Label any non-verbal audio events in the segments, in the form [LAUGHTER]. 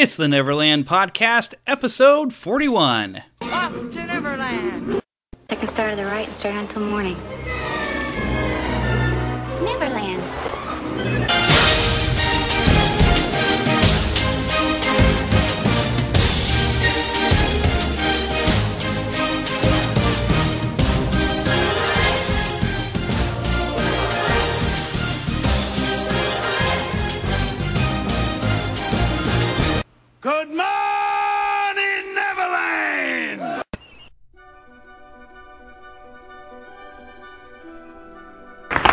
It's the Neverland Podcast, episode 41. Up to Neverland. Take a start to the right and stay until morning. Neverland. Good morning, Neverland!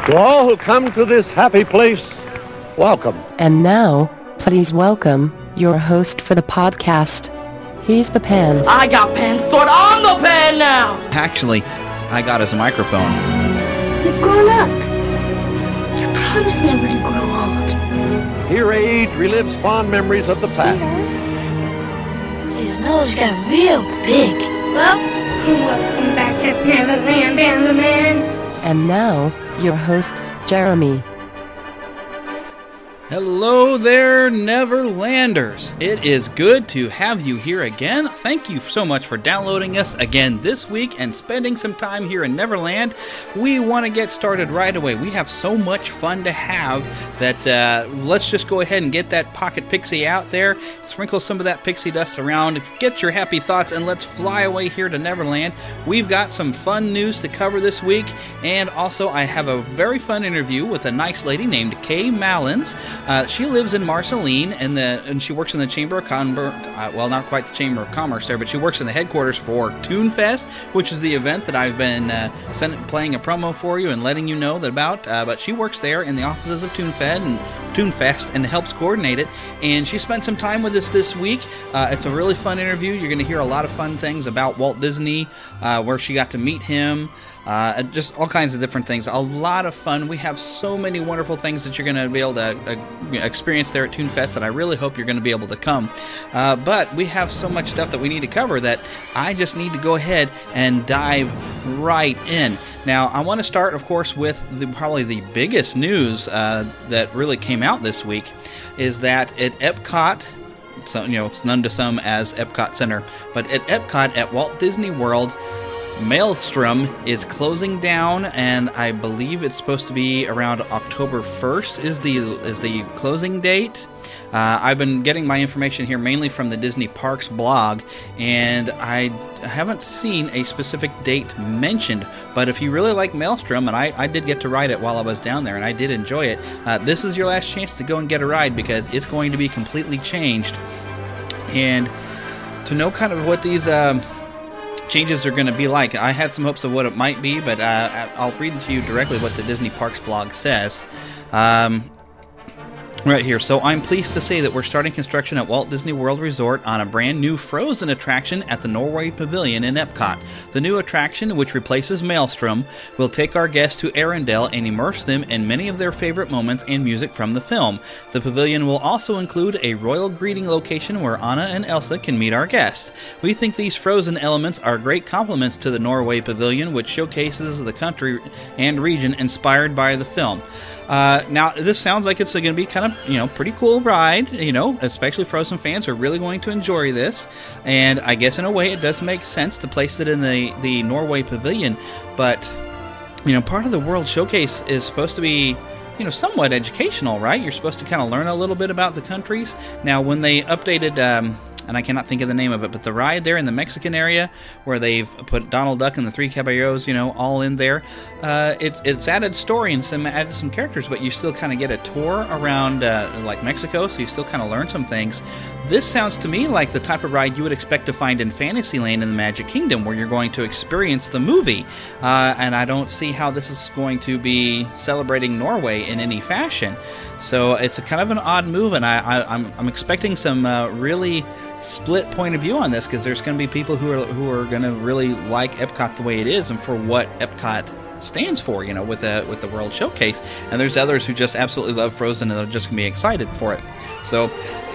To all who come to this happy place, welcome. And now, please welcome your host for the podcast. He's the pen. I got pen sword on the pen now. Actually, I got his microphone. You've grown up. You promised never to grow old. Here age relives fond memories of the past. His nose got real big. Well, welcome back to Neverland, Neverland. And now, your host, Jeremy. Hello there, Neverlanders. It is good to have you here again. Thank you so much for downloading us again this week and spending some time here in Neverland. We want to get started right away. We have so much fun to have that uh, let's just go ahead and get that pocket pixie out there, sprinkle some of that pixie dust around, get your happy thoughts, and let's fly away here to Neverland. We've got some fun news to cover this week, and also I have a very fun interview with a nice lady named Kaye Malins. Uh, she lives in Marceline, and the and she works in the Chamber of Commerce. Uh, well, not quite the Chamber of Commerce there, but she works in the headquarters for ToonFest, which is the event that I've been uh, sending, playing a promo for you and letting you know about. Uh, but she works there in the offices of Toon Fed and Toonfest and helps coordinate it. And she spent some time with us this week. Uh, it's a really fun interview. You're going to hear a lot of fun things about Walt Disney, uh, where she got to meet him. Uh, just all kinds of different things. A lot of fun. We have so many wonderful things that you're going to be able to uh, experience there at Toonfest, and I really hope you're going to be able to come. Uh, but we have so much stuff that we need to cover that I just need to go ahead and dive right in. Now, I want to start, of course, with the, probably the biggest news uh, that really came out this week is that at Epcot, so, you know, it's known to some as Epcot Center, but at Epcot at Walt Disney World, Maelstrom is closing down, and I believe it's supposed to be around October 1st is the is the closing date. Uh, I've been getting my information here mainly from the Disney Parks blog, and I haven't seen a specific date mentioned. But if you really like Maelstrom, and I, I did get to ride it while I was down there, and I did enjoy it, uh, this is your last chance to go and get a ride because it's going to be completely changed. And to know kind of what these. Um, changes are going to be like. I had some hopes of what it might be, but uh, I'll read to you directly what the Disney Parks blog says. Um, Right here. So I'm pleased to say that we're starting construction at Walt Disney World Resort on a brand new Frozen attraction at the Norway Pavilion in Epcot. The new attraction, which replaces Maelstrom, will take our guests to Arendelle and immerse them in many of their favorite moments and music from the film. The pavilion will also include a royal greeting location where Anna and Elsa can meet our guests. We think these Frozen elements are great complements to the Norway Pavilion, which showcases the country and region inspired by the film. Uh, now, this sounds like it's going to be kind of, you know, pretty cool ride, you know, especially Frozen fans are really going to enjoy this. And I guess in a way it does make sense to place it in the, the Norway Pavilion. But, you know, part of the World Showcase is supposed to be, you know, somewhat educational, right? You're supposed to kind of learn a little bit about the countries. Now, when they updated, um, and I cannot think of the name of it, but the ride there in the Mexican area where they've put Donald Duck and the Three Caballeros, you know, all in there. Uh, it's it's added story and some added some characters, but you still kind of get a tour around uh, like Mexico, so you still kind of learn some things. This sounds to me like the type of ride you would expect to find in Fantasyland in the Magic Kingdom, where you're going to experience the movie. Uh, and I don't see how this is going to be celebrating Norway in any fashion. So it's a kind of an odd move, and I, I'm expecting some uh, really split point of view on this because there's going to be people who are who are going to really like Epcot the way it is and for what Epcot stands for, you know, with the with the World Showcase. And there's others who just absolutely love Frozen and they're just gonna be excited for it. So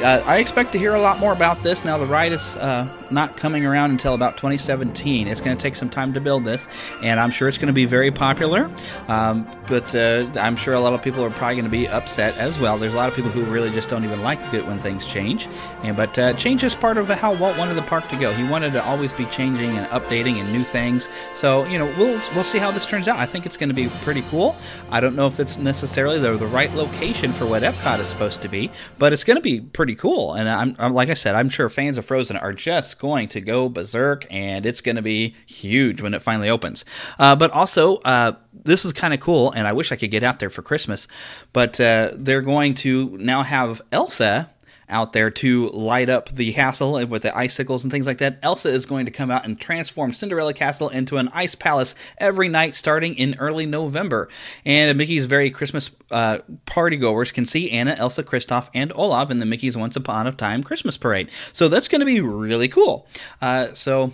uh, I expect to hear a lot more about this. Now the ride is uh, not coming around until about 2017. It's to take some time to build this, and I'm sure it's to be very popular. Um, but uh, I'm sure a lot of people are probably to be upset as well. There's a lot of people who really just don't even like it when things change. And but uh, change is part of how Walt wanted the park to go. He wanted to always be changing and updating and new things. So you know we'll we'll see how this turns out. I think it's going to be pretty cool. I don't know if it's necessarily the, the right location for what Epcot is supposed to be, but it's going to be pretty cool. And I'm, I'm like I said, I'm sure fans of Frozen are just going to go berserk, and it's going to be huge when it finally opens. Uh, but also, uh, this is kind of cool, and I wish I could get out there for Christmas. But uh, they're going to now have Elsa out there to light up the castle with the icicles and things like that. Elsa is going to come out and transform Cinderella Castle into an ice palace every night starting in early November. And Mickey's very Christmas uh, partygoers can see Anna, Elsa, Kristoff, and Olaf in the Mickey's Once Upon a Time Christmas Parade. So that's going to be really cool. Uh, so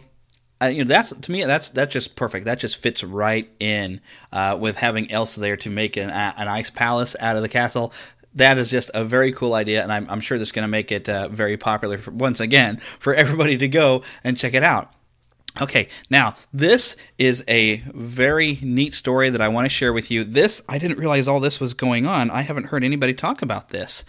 uh, you know that's to me that's that's just perfect. That just fits right in uh, with having Elsa there to make an, an ice palace out of the castle. That is just a very cool idea, and I'm, I'm sure that's going to make it uh, very popular for, once again for everybody to go and check it out. Okay, now this is a very neat story that I want to share with you. This, I didn't realize all this was going on. I haven't heard anybody talk about this.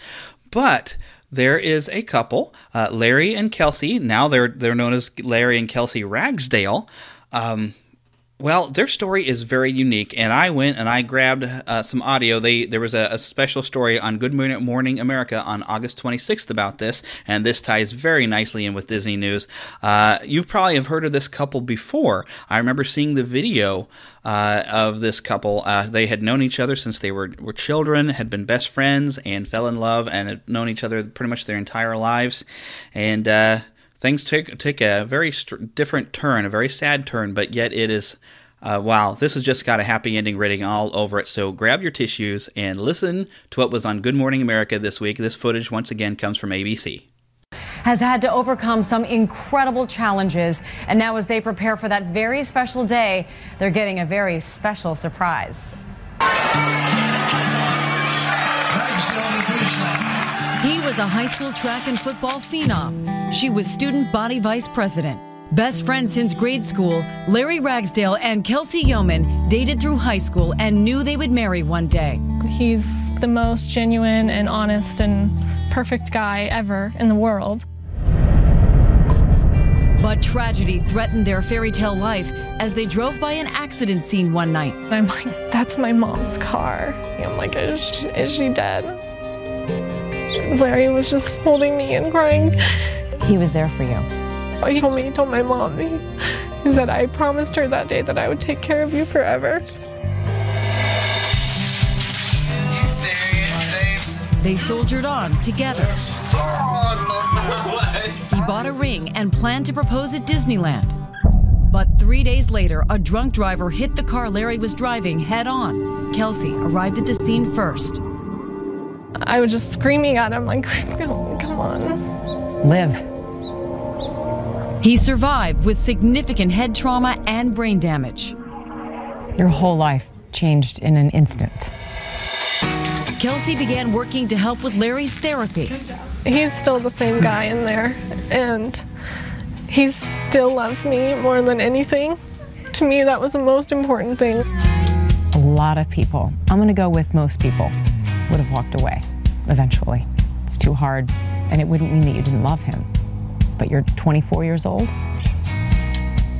But there is a couple, uh, Larry and Kelcie. Now they're they're known as Larry and Kelcie Ragsdale. Um, well, their story is very unique, and I went and I grabbed uh, some audio. They there was a, a, special story on Good Morning America on August 26th about this, and this ties very nicely in with Disney News. Uh, you probably have heard of this couple before. I remember seeing the video uh, of this couple. Uh, they had known each other since they were were children, had been best friends, and fell in love, and had known each other pretty much their entire lives, and uh, things take take a very st- different turn, a very sad turn, but yet it is. Uh, wow, this has just got a happy ending written all over it. So grab your tissues and listen to what was on Good Morning America this week. This footage, once again, comes from ABC. Has had to overcome some incredible challenges. And now, as they prepare for that very special day, they're getting a very special surprise. Was a high school track and football phenom. She was student body vice president. Best friends since grade school, Larry Ragsdale and Kelcie Yeoman dated through high school and knew they would marry one day. He's the most genuine and honest and perfect guy ever in the world. But tragedy threatened their fairy tale life as they drove by an accident scene one night. I'm like, that's my mom's car. I'm like, is she, is she dead? Larry was just holding me and crying. He was there for you. He told me, he told my mom, he, he said, I promised her that day that I would take care of you forever. You serious, babe? They soldiered on together. He bought a ring and planned to propose at Disneyland. But three days later, a drunk driver hit the car Larry was driving head on. Kelcie arrived at the scene first. I was just screaming at him, like, [LAUGHS] come on. Live. He survived with significant head trauma and brain damage. Your whole life changed in an instant. Kelcie began working to help with Larry's therapy. He's still the same guy in there, and he still loves me more than anything. To me, that was the most important thing. A lot of people, I'm going to go with most people, would have walked away eventually. It's too hard, and it wouldn't mean that you didn't love him. But you're 24 years old.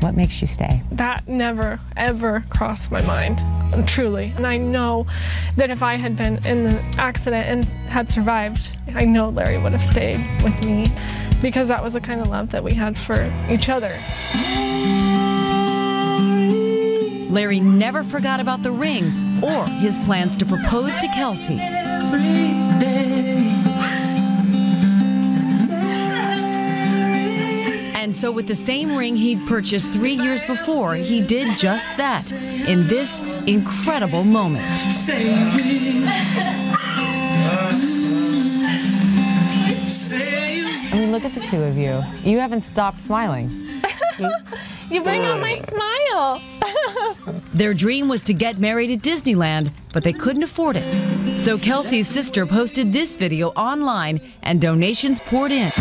What makes you stay? That never, ever crossed my mind, truly. And I know that if I had been in the accident and had survived, I know Larry would have stayed with me because that was the kind of love that we had for each other. Larry never forgot about the ring or his plans to propose to Kelcie. And so, with the same ring he'd purchased three years before, he did just that in this incredible moment. I mean, look at the two of you. You haven't stopped smiling. [LAUGHS] you, You bring out my smile. [LAUGHS] Their dream was to get married at Disneyland, but they couldn't afford it. So Kelcie's sister posted this video online and donations poured in.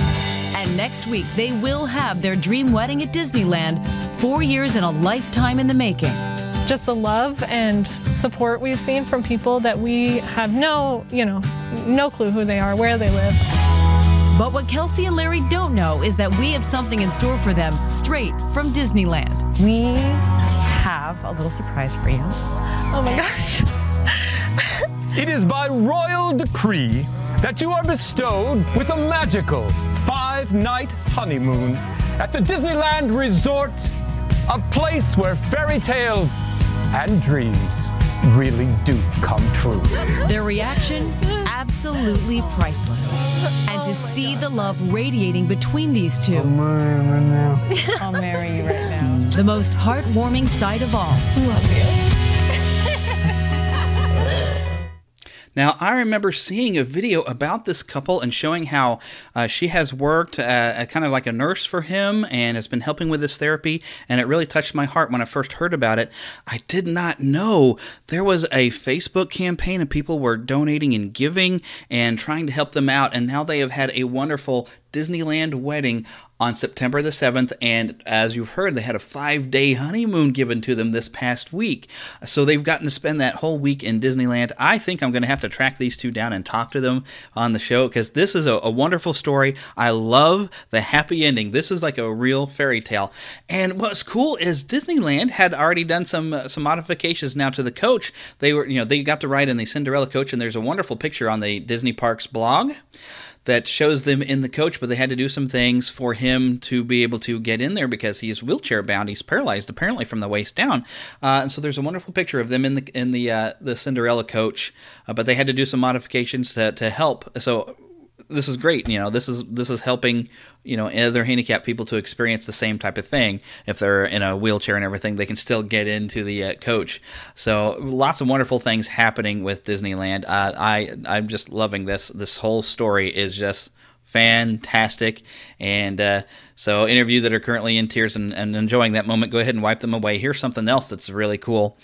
And next week, they will have their dream wedding at Disneyland, four years and a lifetime in the making. Just the love and support we've seen from people that we have no, you know, no clue who they are, where they live. But what Kelcie and Larry don't know is that we have something in store for them straight from Disneyland. We have a little surprise for you. Oh my gosh. [LAUGHS] It is by royal decree that you are bestowed with a magical five night honeymoon at the Disneyland Resort, a place where fairy tales and dreams really do come true. Their reaction, absolutely priceless. And to see the love radiating between these two. I'll marry you right now. The most heartwarming sight of all. Love you. Now, I remember seeing a video about this couple and showing how uh, she has worked uh, kind of like a nurse for him and has been helping with his therapy. And it really touched my heart when I first heard about it. I did not know there was a Facebook campaign and people were donating and giving and trying to help them out. And now they have had a wonderful Disneyland wedding on September the 7th. And as you've heard, they had a five day honeymoon given to them this past week. So they've gotten to spend that whole week in Disneyland. I think I'm going to have to track these two down and talk to them on the show because this is a, a, wonderful story. I love the happy ending. This is like a real fairy tale. And what's cool is Disneyland had already done some uh, some modifications now to the coach. They were, you know, they got to ride in the Cinderella coach, and there's a wonderful picture on the Disney Parks blog that shows them in the coach, but they had to do some things for him to be able to get in there because he's wheelchair bound. He's paralyzed apparently from the waist down. Uh, and so there's a wonderful picture of them in the in the uh, the Cinderella coach, uh, but they had to do some modifications to to help. So this is great. You know, this is this is helping you know other handicapped people to experience the same type of thing. If they're in a wheelchair and everything, they can still get into the uh, coach. So lots of wonderful things happening with Disneyland. Uh, I I'm just loving this. This whole story is just fantastic. And uh, so, any of you that are currently in tears and, and enjoying that moment, go ahead and wipe them away. Here's something else that's really cool.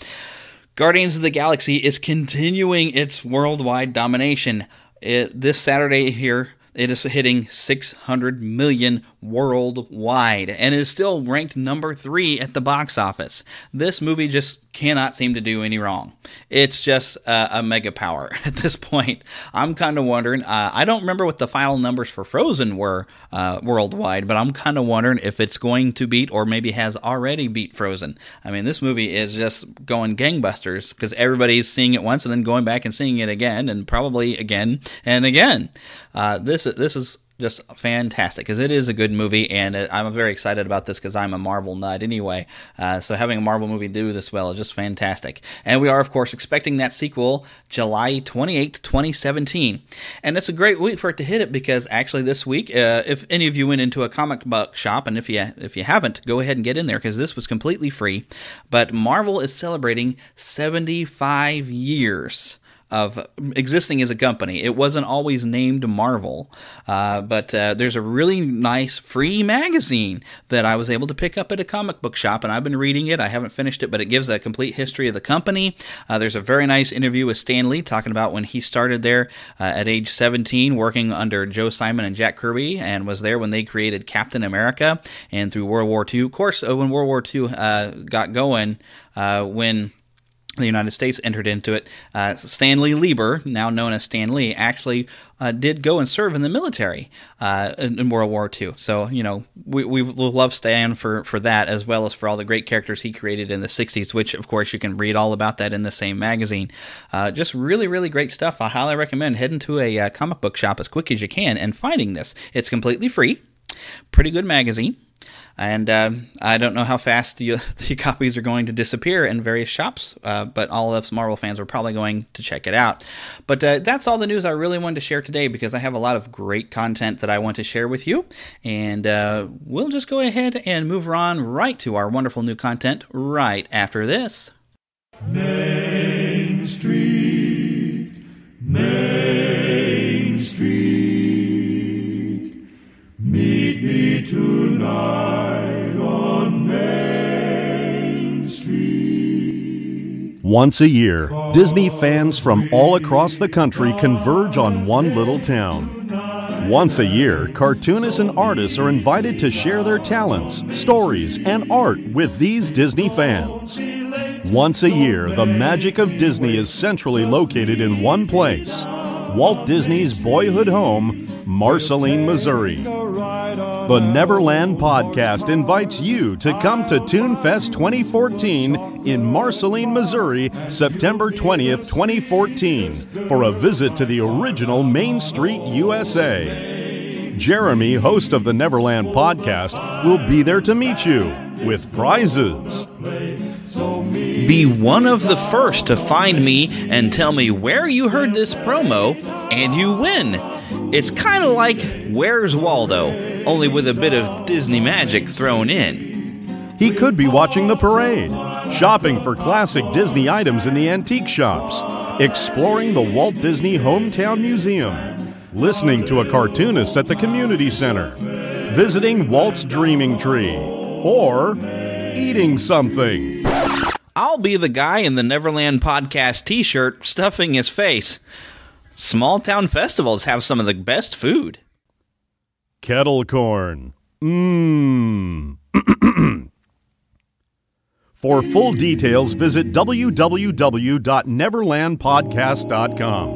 Guardians of the Galaxy is continuing its worldwide domination. It, this Saturday here, it is hitting 600 million worldwide and is still ranked number three at the box office. This movie just cannot seem to do any wrong. It's just uh, a mega power [LAUGHS] at this point. I'm kind of wondering. Uh, I don't remember what the final numbers for Frozen were uh, worldwide, but I'm kind of wondering if it's going to beat or maybe has already beat Frozen. I mean, this movie is just going gangbusters because everybody's seeing it once and then going back and seeing it again and probably again and again. Uh, this this is just fantastic because it is a good movie, and it, I'm very excited about this because I'm a Marvel nut anyway. Uh, so having a Marvel movie do this well is just fantastic. And we are, of course, expecting that sequel July 28th, 2017. And it's a great week for it to hit it because actually this week, uh, if any of you went into a comic book shop, and if you if you haven't, go ahead and get in there because this was completely free. But Marvel is celebrating 75 years of existing as a company. It wasn't always named Marvel, uh, but uh, there's a really nice free magazine that I was able to pick up at a comic book shop, and I've been reading it. I haven't finished it, but it gives a complete history of the company. Uh, there's a very nice interview with Stan Lee talking about when he started there uh, at age 17, working under Joe Simon and Jack Kirby, and was there when they created Captain America and through World War II. Of course, uh, when World War II uh, got going, when the United States entered into it. Uh, Stanley Lieber, now known as Stan Lee, actually uh, did go and serve in the military uh, in, in, World War II. So, you know, we, we love Stan for, for that, as well as for all the great characters he created in the 60s, which, of course, you can read all about that in the same magazine. Uh, just really, really great stuff. I highly recommend heading to a uh, comic book shop as quick as you can and finding this. It's completely free, pretty good magazine. And uh, I don't know how fast the, [LAUGHS] the, copies are going to disappear in various shops, uh, but all of us Marvel fans are probably going to check it out. But uh, that's all the news I really wanted to share today because I have a lot of great content that I want to share with you. And uh, we'll just go ahead and move on right to our wonderful new content right after this. Main Street, Main Street, tonight on Main Street. Once a year, Disney fans from all across the country converge on one little town. Once a year, cartoonists and artists are invited to share their talents, stories, and art with these Disney fans. Once a year, the magic of Disney is centrally located in one place Walt Disney's boyhood home, Marceline, Missouri. The Neverland Podcast invites you to come to ToonFest 2014 in Marceline, Missouri, September 20th, 2014, for a visit to the original Main Street, USA. Jeremy, host of the Neverland Podcast, will be there to meet you with prizes. Be one of the first to find me and tell me where you heard this promo, and you win. It's kind of like Where's Waldo, only with a bit of Disney magic thrown in. He could be watching the parade, shopping for classic Disney items in the antique shops, exploring the Walt Disney Hometown Museum, listening to a cartoonist at the community center, visiting Walt's Dreaming Tree, or eating something. I'll be the guy in the Neverland Podcast t shirt stuffing his face. Small town festivals have some of the best food. Kettle corn. Mmm. [CLEARS THROAT] For full details, visit www.neverlandpodcast.com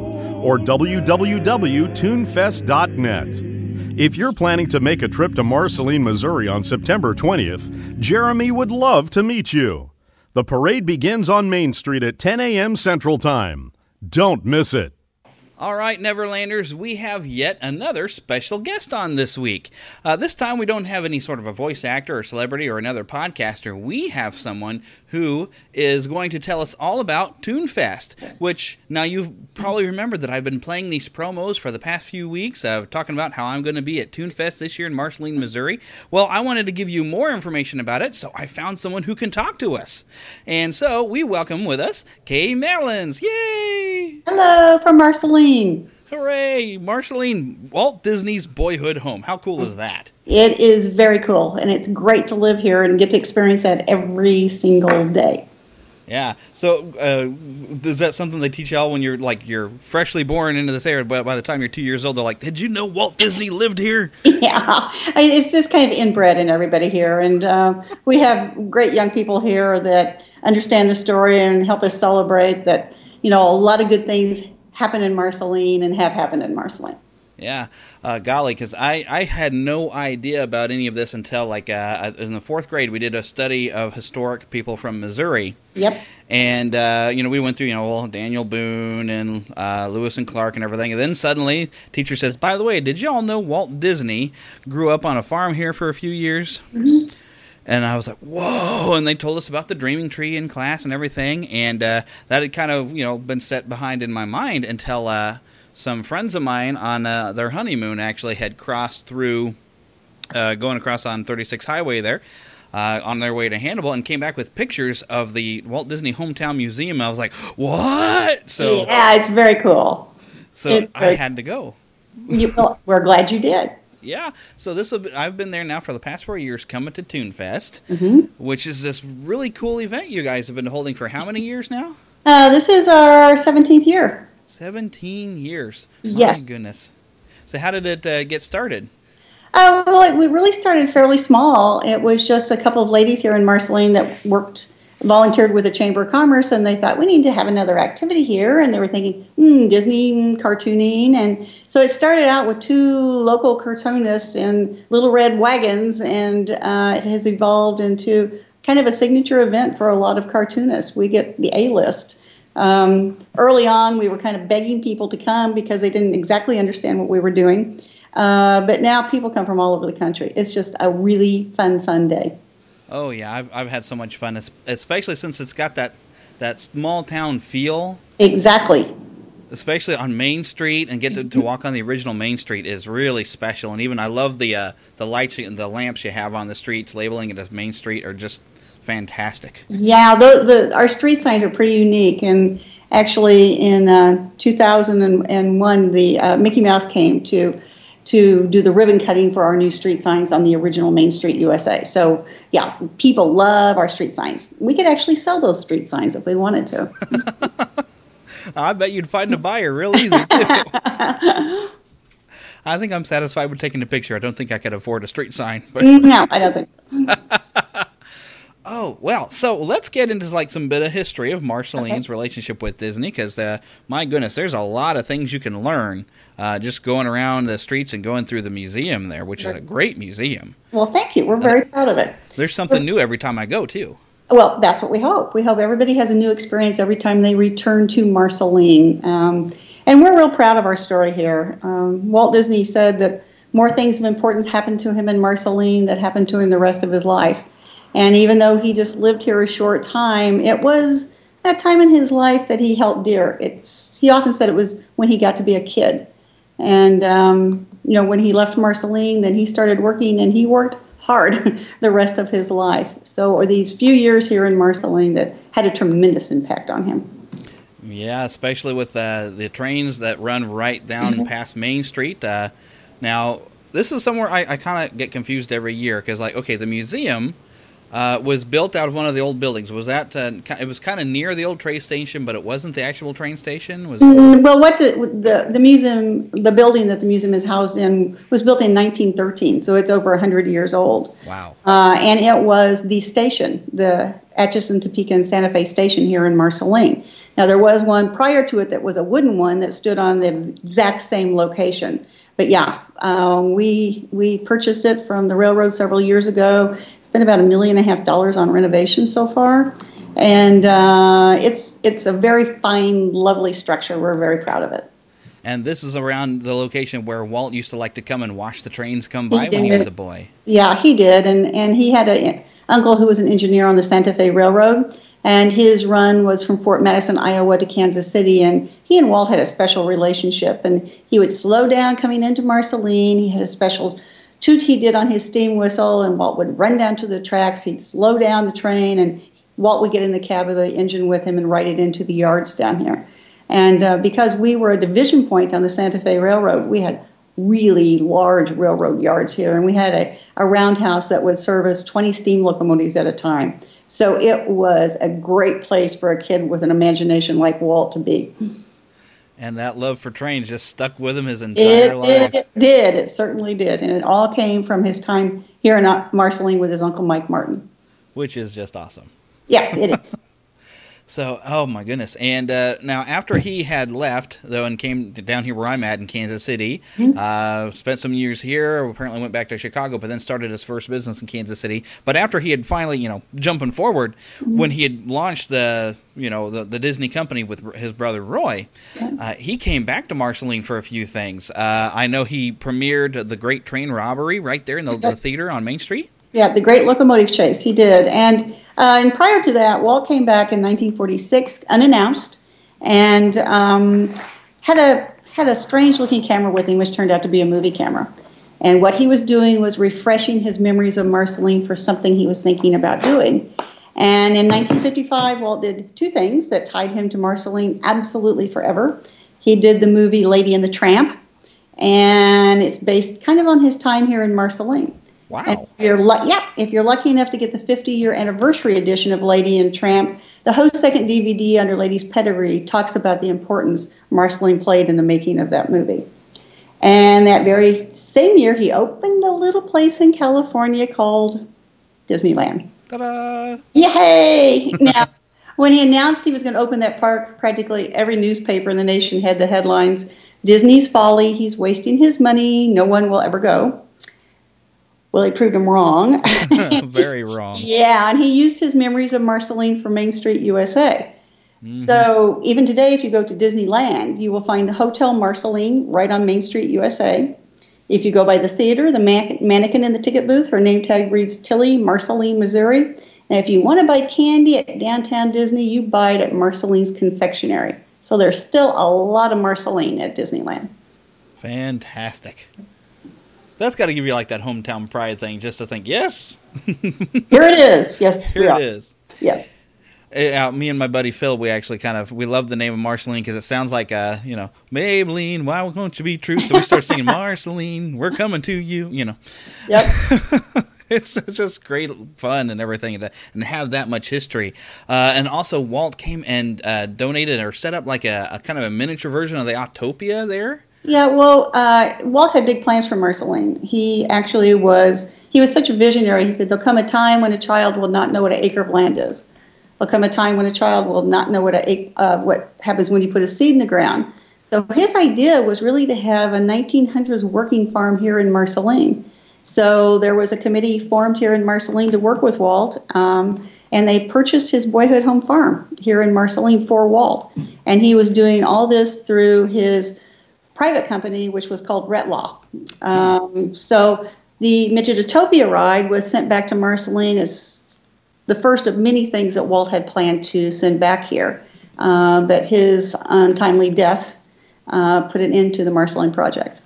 or www.toonfest.net. If you're planning to make a trip to Marceline, Missouri on September 20th, Jeremy would love to meet you. The parade begins on Main Street at 10 a.m. Central Time. Don't miss it. All right, Neverlanders, we have yet another special guest on this week. Uh, this time, we don't have any sort of a voice actor or celebrity or another podcaster. We have someone who is going to tell us all about ToonFest, which now you probably remember that I've been playing these promos for the past few weeks, uh, talking about how I'm going to be at ToonFest this year in Marceline, Missouri. Well, I wanted to give you more information about it, so I found someone who can talk to us. And so we welcome with us Kaye Malins. Yay! Hello from Marceline. Hooray! Marceline, Walt Disney's boyhood home. How cool is that? It is very cool, and it's great to live here and get to experience that every single day. Yeah. So, uh, is that something they teach y'all when you're like you're freshly born into this area? But by the time you're two years old, they're like, "Did you know Walt Disney lived here?" [LAUGHS] Yeah, it's just kind of inbred in everybody here, and uh, we have great young people here that understand the story and help us celebrate that. You know, a lot of good things happen in Marceline and have happened in Marceline. Yeah, uh, golly, because I, I had no idea about any of this until like uh, in the fourth grade we did a study of historic people from Missouri. Yep. And uh, you know we went through you know well, Daniel Boone and uh, Lewis and Clark and everything, and then suddenly teacher says, by the way, did y'all know Walt Disney grew up on a farm here for a few years? Mm-hmm. And I was like, whoa! And they told us about the dreaming tree in class and everything, and uh, that had kind of you know been set behind in my mind until uh, some friends of mine on uh, their honeymoon actually had crossed through, uh, going across on 36 Highway there. Uh, on their way to Hannibal and came back with pictures of the Walt Disney Hometown Museum. I was like, "What?" So yeah, it's very cool. So I had to go. You, well, we're glad you did. Yeah, so this will be, I've been there now for the past four years, coming to ToonFest, Mhm. which is this really cool event you guys have been holding for how many years now? Uh, this is our 17th year. Seventeen years. Yes. My goodness. So how did it uh, get started? Uh, well, it, we really started fairly small. It was just a couple of ladies here in Marceline that worked, volunteered with the Chamber of Commerce, and they thought we need to have another activity here. And they were thinking, hmm, Disney mm, cartooning. And so it started out with two local cartoonists in little red wagons, and uh, it has evolved into kind of a signature event for a lot of cartoonists. We get the A list. Um, early on, we were kind of begging people to come because they didn't exactly understand what we were doing. Uh, but now people come from all over the country. It's just a really fun, fun day. Oh yeah, I've I've had so much fun, es- especially since it's got that that small town feel. Exactly. Especially on Main Street, and get to, to walk on the original Main Street is really special. And even I love the uh, the lights and the lamps you have on the streets, labeling it as Main Street, are just fantastic. Yeah, the, the, our street signs are pretty unique. And actually, in uh, 2001, the uh, Mickey Mouse came to to do the ribbon cutting for our new street signs on the original Main Street USA. So, yeah, people love our street signs. We could actually sell those street signs if we wanted to. [LAUGHS] I bet you'd find a buyer real easy, too. [LAUGHS] I think I'm satisfied with taking a picture. I don't think I could afford a street sign. But no, I don't think. [LAUGHS] Oh well, so let's get into like some bit of history of Marceline's okay. relationship with Disney, because uh, my goodness, there's a lot of things you can learn uh, just going around the streets and going through the museum there, which is a great museum. Well, thank you. We're very proud of it. There's something new every time I go too. Well, that's what we hope. We hope everybody has a new experience every time they return to Marceline, um, and we're real proud of our story here. Um, Walt Disney said that more things of importance happened to him in Marceline that happened to him the rest of his life. And even though he just lived here a short time, it was that time in his life that he helped dear. It's he often said it was when he got to be a kid, and um, you know when he left Marceline, then he started working, and he worked hard [LAUGHS] the rest of his life. So, or these few years here in Marceline that had a tremendous impact on him. Yeah, especially with uh, the trains that run right down mm-hmm. past Main Street. Uh, now, this is somewhere I, I kind of get confused every year because, like, okay, the museum uh, was built out of one of the old buildings. Was that uh, it was kind of near the old train station, but it wasn't the actual train station? Was mm, well, what the, the the museum, the building that the museum is housed in, was built in 1913, so it's over 100 years old. Wow! Uh, and it was the station, the Atchison, Topeka, and Santa Fe station here in Marceline. Now there was one prior to it that was a wooden one that stood on the exact same location. But yeah, uh, we we purchased it from the railroad several years ago spent about a million and a half dollars on renovation so far, and uh, it's it's a very fine, lovely structure. We're very proud of it. And this is around the location where Walt used to like to come and watch the trains come by he when he was a boy. Yeah, he did, and and he had an uncle who was an engineer on the Santa Fe Railroad, and his run was from Fort Madison, Iowa to Kansas City, and he and Walt had a special relationship, and he would slow down coming into Marceline. He had a special toot he did on his steam whistle, and Walt would run down to the tracks. He'd slow down the train, and Walt would get in the cab of the engine with him and ride it into the yards down here. And uh, because we were a division point on the Santa Fe Railroad, we had really large railroad yards here, and we had a, a roundhouse that would service 20 steam locomotives at a time. So it was a great place for a kid with an imagination like Walt to be and that love for trains just stuck with him his entire it, life. It did. It certainly did, and it all came from his time here in Marceline with his uncle Mike Martin, which is just awesome. Yeah, it is. [LAUGHS] So, oh my goodness! And uh, now, after he had left, though, and came down here where I'm at in Kansas City, mm-hmm. uh, spent some years here. Apparently, went back to Chicago, but then started his first business in Kansas City. But after he had finally, you know, jumping forward, mm-hmm. when he had launched the, you know, the, the Disney company with his brother Roy, uh, he came back to Marceline for a few things. Uh, I know he premiered the Great Train Robbery right there in the, the theater on Main Street. Yeah, the Great Locomotive Chase. He did, and uh, and prior to that, Walt came back in 1946 unannounced and um, had a had a strange looking camera with him, which turned out to be a movie camera. And what he was doing was refreshing his memories of Marceline for something he was thinking about doing. And in 1955, Walt did two things that tied him to Marceline absolutely forever. He did the movie Lady and the Tramp, and it's based kind of on his time here in Marceline. Wow. And if you're lu- yeah, if you're lucky enough to get the 50 year anniversary edition of Lady and Tramp, the whole second DVD under Lady's Pedigree talks about the importance Marceline played in the making of that movie. And that very same year, he opened a little place in California called Disneyland. Ta-da! Yay! [LAUGHS] now, when he announced he was going to open that park, practically every newspaper in the nation had the headlines Disney's folly, he's wasting his money, no one will ever go. Well, he proved him wrong. [LAUGHS] [LAUGHS] Very wrong. yeah, and he used his memories of Marceline for Main Street USA. Mm-hmm. So even today, if you go to Disneyland, you will find the Hotel Marceline right on Main Street USA. If you go by the theater, the man- mannequin in the ticket booth, her name tag reads Tilly, Marceline, Missouri. And if you want to buy candy at downtown Disney, you buy it at Marceline's Confectionery. So there's still a lot of Marceline at Disneyland. Fantastic that's got to give you like that hometown pride thing just to think, yes. [LAUGHS] Here it is. Yes. Here it is. Yeah. uh, me and my buddy Phil, we actually kind of we love the name of Marceline because it sounds like uh, you know, Maybellene, why won't you be true? So we start singing [LAUGHS] Marceline, we're coming to you, you know. Yep. [LAUGHS] it's just great fun and everything to, and have that much history. Uh, and also, Walt came and uh, donated or set up like a, a, kind of a miniature version of the Autopia there. Yeah, well, uh, Walt had big plans for Marceline. He actually was he was such a visionary. He said, "There'll come a time when a child will not know what an acre of land is." There'll come a time when a child will not know what a, uh, what happens when you put a seed in the ground. So his idea was really to have a 1900s working farm here in Marceline. So there was a committee formed here in Marceline to work with Walt, um, and they purchased his boyhood home farm here in Marceline for Walt. And he was doing all this through his private company, which was called Retlaw. Um, so the Midgetopia ride was sent back to Marceline as the first of many things that Walt had planned to send back here. Uh, but his untimely death uh, put an end to the Marceline project.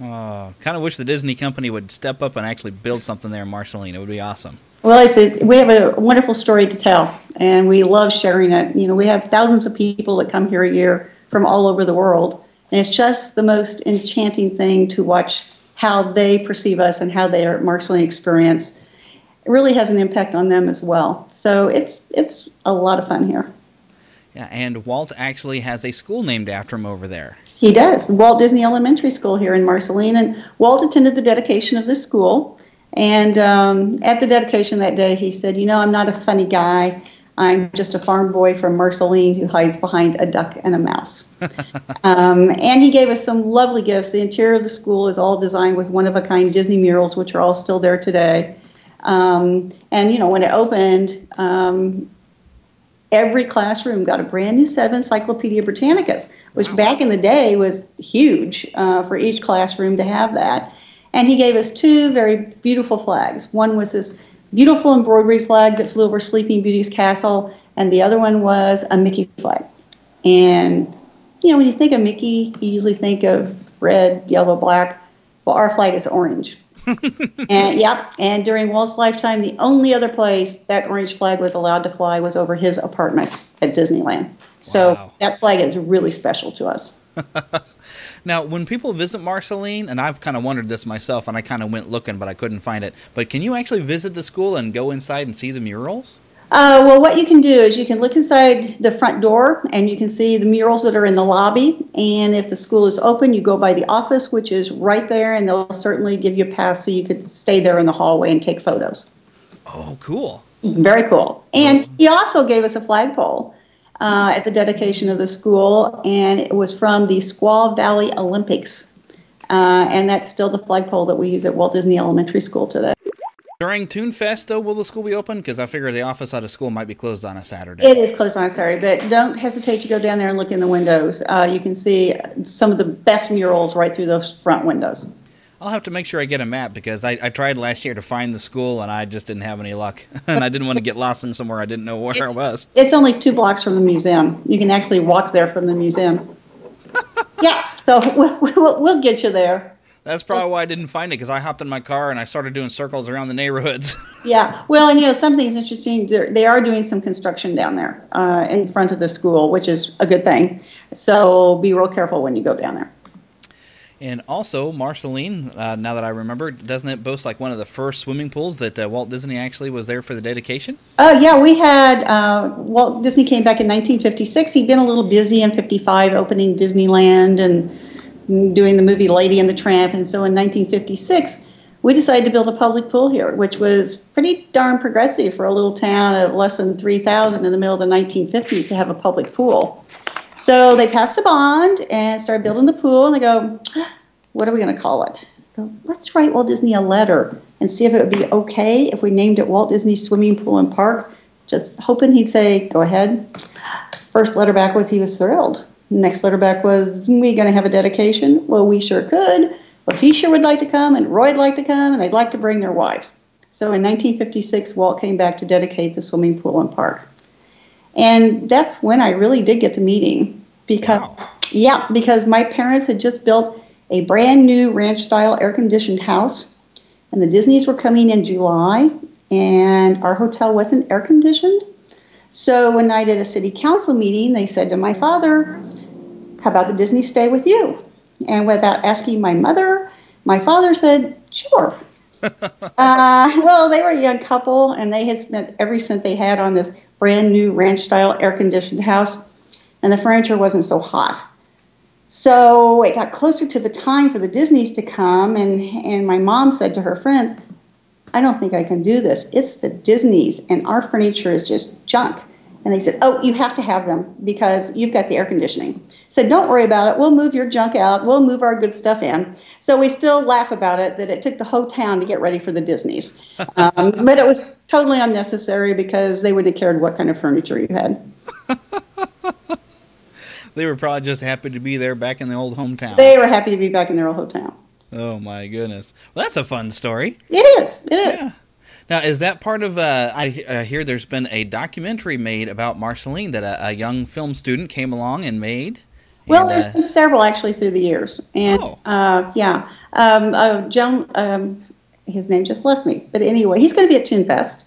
Oh, kind of wish the Disney company would step up and actually build something there in Marceline. It would be awesome. Well, it's a, we have a wonderful story to tell, and we love sharing it. You know, we have thousands of people that come here a year from all over the world, and it's just the most enchanting thing to watch how they perceive us and how their Marceline experience it really has an impact on them as well. So it's it's a lot of fun here. Yeah, and Walt actually has a school named after him over there. He does. Walt Disney Elementary School here in Marceline, and Walt attended the dedication of this school. And um, at the dedication that day, he said, "You know, I'm not a funny guy. I'm just a farm boy from Marceline who hides behind a duck and a mouse." [LAUGHS] um, and he gave us some lovely gifts. The interior of the school is all designed with one-of-a-kind Disney murals, which are all still there today. Um, and you know, when it opened, um, every classroom got a brand new set of Encyclopedia Britannicas, which wow. back in the day was huge uh, for each classroom to have that. And he gave us two very beautiful flags. One was this beautiful embroidery flag that flew over Sleeping Beauty's castle, and the other one was a Mickey flag. And you know, when you think of Mickey, you usually think of red, yellow, black. Well, our flag is orange [LAUGHS] and yep, and during Walt's lifetime, the only other place that orange flag was allowed to fly was over his apartment at Disneyland. So wow. that flag is really special to us. [LAUGHS] now, when people visit Marceline, and I've kind of wondered this myself, and I kind of went looking, but I couldn't find it. But can you actually visit the school and go inside and see the murals? Uh, well, what you can do is you can look inside the front door and you can see the murals that are in the lobby. And if the school is open, you go by the office, which is right there, and they'll certainly give you a pass so you could stay there in the hallway and take photos. Oh, cool. Very cool. And he also gave us a flagpole uh, at the dedication of the school, and it was from the Squaw Valley Olympics. Uh, and that's still the flagpole that we use at Walt Disney Elementary School today. During Toonfest, though, will the school be open? Because I figure the office out of school might be closed on a Saturday. It is closed on a Saturday, but don't hesitate to go down there and look in the windows. Uh, you can see some of the best murals right through those front windows. I'll have to make sure I get a map because I, I tried last year to find the school and I just didn't have any luck. [LAUGHS] and I didn't want to get lost in somewhere I didn't know where it was. It's only two blocks from the museum. You can actually walk there from the museum. [LAUGHS] yeah, so [LAUGHS] we'll, we'll, we'll get you there. That's probably why I didn't find it because I hopped in my car and I started doing circles around the neighborhoods. yeah, well, and you know something's interesting. They are doing some construction down there uh, in front of the school, which is a good thing. So be real careful when you go down there. And also, Marceline, uh, now that I remember, doesn't it boast like one of the first swimming pools that uh, Walt Disney actually was there for the dedication? Oh, yeah. We had uh, Walt Disney came back in 1956. He'd been a little busy in 55 opening Disneyland and doing the movie Lady and the Tramp. And so in 1956, we decided to build a public pool here, which was pretty darn progressive for a little town of less than 3,000 in the middle of the 1950s to have a public pool. So they passed the bond and started building the pool, and they go, ah, What are we going to call it? Go, Let's write Walt Disney a letter and see if it would be okay if we named it Walt Disney Swimming Pool and Park. Just hoping he'd say, Go ahead. First letter back was he was thrilled. Next letter back was, we going to have a dedication? Well, we sure could. Well, he sure would like to come, and Roy'd like to come, and they'd like to bring their wives. So in 1956, Walt came back to dedicate the swimming pool and park. And that's when I really did get to meeting. Because, wow. yeah, because my parents had just built a brand new ranch style air conditioned house, and the Disneys were coming in July, and our hotel wasn't air conditioned. So one night at a city council meeting, they said to my father, How about the Disney stay with you? And without asking my mother, my father said, Sure. [LAUGHS] uh, well, they were a young couple, and they had spent every cent they had on this brand new ranch style air conditioned house, and the furniture wasn't so hot. So it got closer to the time for the Disneys to come, and, and my mom said to her friends, I don't think I can do this. It's the Disneys, and our furniture is just junk. And they said, Oh, you have to have them because you've got the air conditioning. Said, Don't worry about it. We'll move your junk out. We'll move our good stuff in. So we still laugh about it that it took the whole town to get ready for the Disneys. [LAUGHS] Um, but it was totally unnecessary because they wouldn't have cared what kind of furniture you had. [LAUGHS] they were probably just happy to be there back in the old hometown. They were happy to be back in their old hometown. Oh my goodness. Well, that's a fun story. It is. It is. Yeah. Now, is that part of? Uh, I hear there's been a documentary made about Marceline that a, a young film student came along and made. Well, and, there's uh, been several actually through the years, and oh. uh, yeah, um, uh, John, um, his name just left me, but anyway, he's going to be at ToonFest.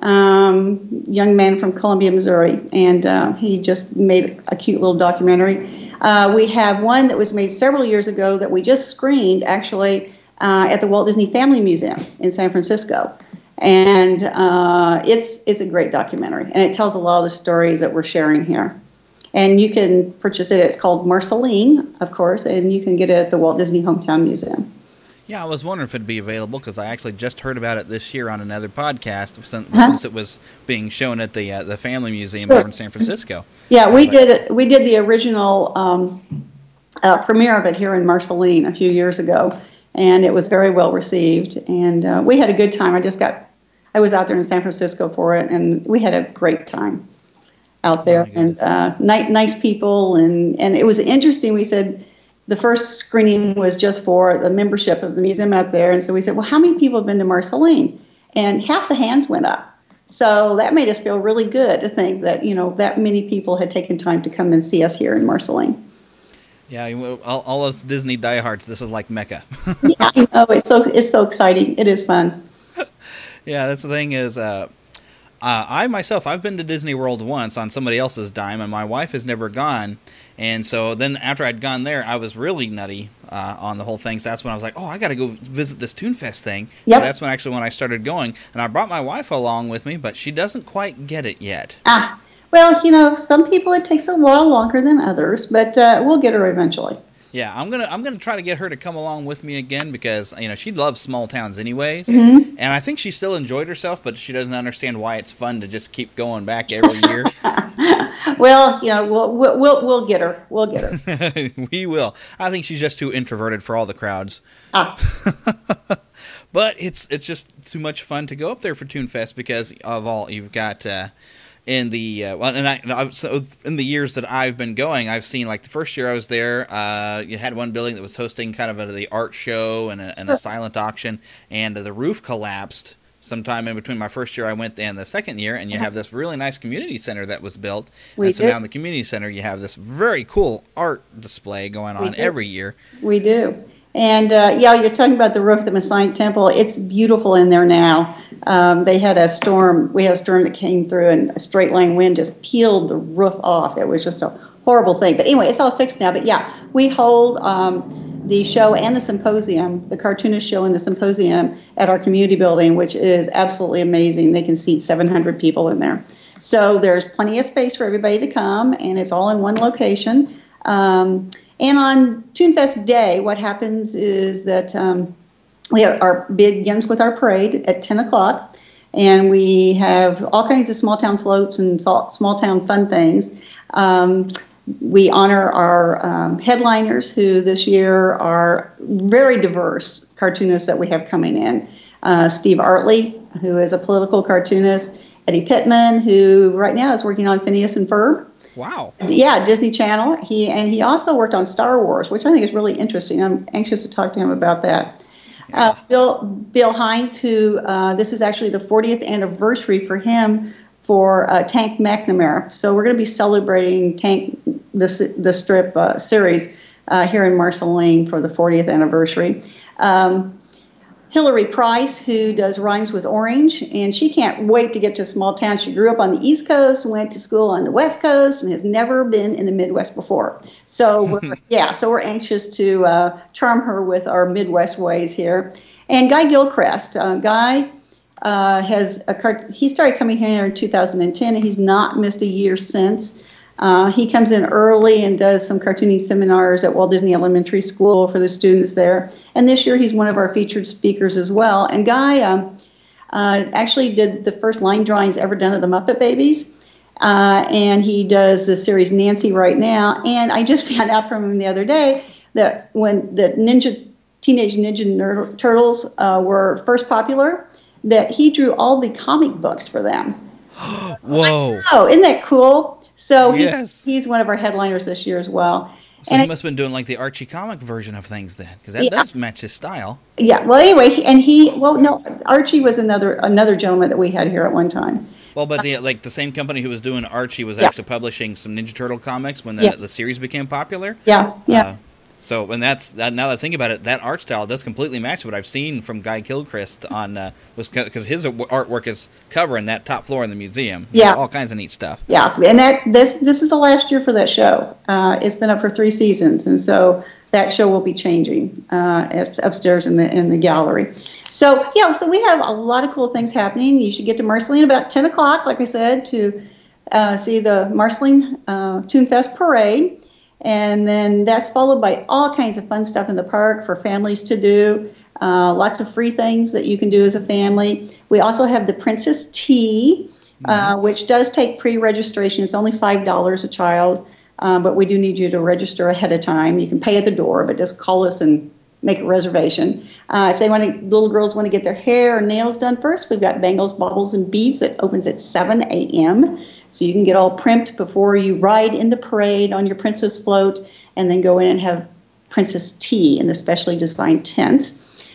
Um, young man from Columbia, Missouri, and uh, he just made a cute little documentary. Uh, we have one that was made several years ago that we just screened actually uh, at the Walt Disney Family Museum in San Francisco and uh, it's it's a great documentary, and it tells a lot of the stories that we're sharing here. And you can purchase it. It's called Marceline, of course, and you can get it at the Walt Disney Hometown Museum. Yeah, I was wondering if it'd be available because I actually just heard about it this year on another podcast since, huh? since it was being shown at the uh, the Family Museum sure. over in San Francisco. Yeah, we did it. We did the original um, uh, premiere of it here in Marceline a few years ago, and it was very well received. And uh, we had a good time. I just got I was out there in San Francisco for it, and we had a great time out there, oh and uh, nice, nice people, and and it was interesting. We said the first screening was just for the membership of the museum out there, and so we said, well, how many people have been to Marceline? And half the hands went up. So that made us feel really good to think that you know that many people had taken time to come and see us here in Marceline. Yeah, all, all us Disney diehards, this is like Mecca. [LAUGHS] yeah, I know it's so it's so exciting. It is fun yeah, that's the thing is, uh, uh, I myself, I've been to Disney World once on somebody else's dime, and my wife has never gone. And so then after I'd gone there, I was really nutty uh, on the whole thing. So that's when I was like, oh, I got to go visit this ToonFest thing. Yep. So that's when actually when I started going, and I brought my wife along with me, but she doesn't quite get it yet. Ah, well, you know, some people it takes a while longer than others, but uh, we'll get her eventually. Yeah, I'm gonna I'm gonna try to get her to come along with me again because you know she loves small towns anyways, mm-hmm. and I think she still enjoyed herself, but she doesn't understand why it's fun to just keep going back every year. [LAUGHS] well, you know, we'll we'll we'll get her. We'll get her. [LAUGHS] we will. I think she's just too introverted for all the crowds. Ah. [LAUGHS] but it's it's just too much fun to go up there for ToonFest because of all you've got. Uh, in the uh, well, and I, so in the years that I've been going, I've seen like the first year I was there, uh, you had one building that was hosting kind of a, the art show and a, and a silent auction, and the roof collapsed sometime in between my first year I went and the second year, and you have this really nice community center that was built. We and so do. now in the community center, you have this very cool art display going on every year. We do. And uh, yeah, you're talking about the roof of the Masonic Temple. It's beautiful in there now. Um, they had a storm. We had a storm that came through, and a straight line wind just peeled the roof off. It was just a horrible thing. But anyway, it's all fixed now. But yeah, we hold um, the show and the symposium, the cartoonist show and the symposium at our community building, which is absolutely amazing. They can seat 700 people in there. So there's plenty of space for everybody to come, and it's all in one location. Um, and on ToonFest Day, what happens is that um, we have our begins with our parade at 10 o'clock, and we have all kinds of small town floats and small town fun things. Um, we honor our um, headliners, who this year are very diverse cartoonists that we have coming in. Uh, Steve Artley, who is a political cartoonist, Eddie Pittman, who right now is working on Phineas and Ferb. Wow. Yeah, Disney Channel. He and he also worked on Star Wars, which I think is really interesting. I'm anxious to talk to him about that. Yeah. Uh, Bill Bill Hinds, who uh, this is actually the 40th anniversary for him for uh, Tank McNamara. So we're going to be celebrating Tank the the strip uh, series uh, here in Marceline for the 40th anniversary. Um, Hilary Price, who does Rhymes with Orange, and she can't wait to get to a small town. She grew up on the East Coast, went to school on the West Coast, and has never been in the Midwest before. So, we're, [LAUGHS] yeah, so we're anxious to uh, charm her with our Midwest ways here. And Guy Gilchrist, uh, Guy uh, has a he started coming here in 2010, and he's not missed a year since. Uh, he comes in early and does some cartooning seminars at Walt Disney Elementary School for the students there. And this year he's one of our featured speakers as well. And Guy um, uh, actually did the first line drawings ever done of the Muppet Babies. Uh, and he does the series Nancy right now. And I just [LAUGHS] found out from him the other day that when the Ninja Teenage Ninja Nerd- Turtles uh, were first popular, that he drew all the comic books for them. [GASPS] Whoa! Oh, isn't that cool? So Yes. he, he's one of our headliners this year as well. So and he must have been doing like the Archie comic version of things then, because that Yeah. does match his style. yeah. Well, anyway, and he well, no, Archie was another another gentleman that we had here at one time. Well, but the like the same company who was doing Archie was Yeah. actually publishing some Ninja Turtle comics when the, Yeah. the series became popular. Yeah, yeah. Uh, so, and that's that. Now that I think about it, that art style does completely match what I've seen from Guy Gilchrist on uh, was because his artwork is covering that top floor in the museum. Yeah. all kinds of neat stuff. Yeah, and that this this is the last year for that show. Uh, it's been up for three seasons, and so that show will be changing uh, upstairs in the in the gallery. So yeah, so we have a lot of cool things happening. You should get to Marceline about ten o'clock, like I said, to uh, see the Marceline uh, Toon Fest parade, and then that's followed by all kinds of fun stuff in the park for families to do. Uh, lots of free things that you can do as a family. We also have the Princess Tea, uh, which does take pre-registration. It's only five dollars a child, um, but we do need you to register ahead of time. You can pay at the door, but just call us and make a reservation. Uh, if they want to, little girls want to get their hair or nails done first, we've got Bangles, Baubles, and Beads that opens at 7 a.m. So you can get all primped before you ride in the parade on your princess float, and then go in and have princess tea in the specially designed tent.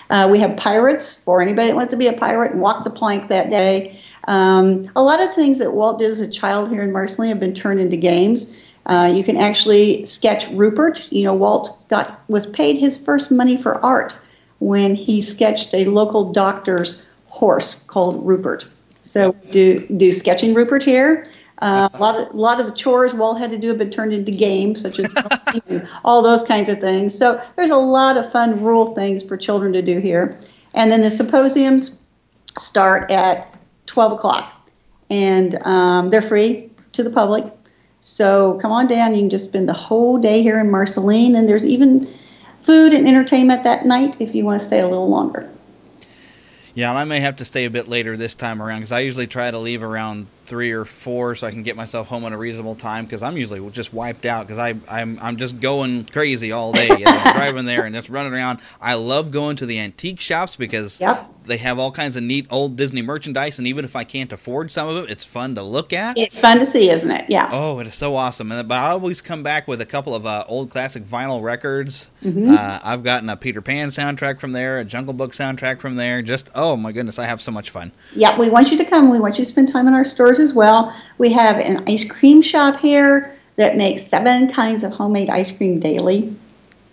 Uh, we have pirates for anybody that wants to be a pirate and walk the plank that day. Um, a lot of things that Walt did as a child here in Marceline have been turned into games. Uh, you can actually sketch Rupert. You know, Walt got was paid his first money for art when he sketched a local doctor's horse called Rupert. So do do sketching Rupert here. Uh, a lot of a lot of the chores Walt had to do have been turned into games, such as [LAUGHS] all those kinds of things. So there's a lot of fun rural things for children to do here. And then the symposiums start at 12 o'clock, and um, they're free to the public. So come on down. You can just spend the whole day here in Marceline, and there's even food and entertainment that night if you want to stay a little longer. Yeah, and I may have to stay a bit later this time around because I usually try to leave around three or four so I can get myself home in a reasonable time because I'm usually just wiped out because I I'm I'm just going crazy all day you know, [LAUGHS] driving there and just running around. I love going to the antique shops because they have all kinds of neat old Disney merchandise and even if I can't afford some of it, it's fun to look at. It's fun to see, isn't it? Yeah. Oh, it is so awesome! And but I always come back with a couple of uh, old classic vinyl records. Mhm. Uh, I've gotten a Peter Pan soundtrack from there, a Jungle Book soundtrack from there. Just oh my goodness, I have so much fun. Yeah, we want you to come. We want you to spend time in our stores as well. We have an ice cream shop here that makes seven kinds of homemade ice cream daily.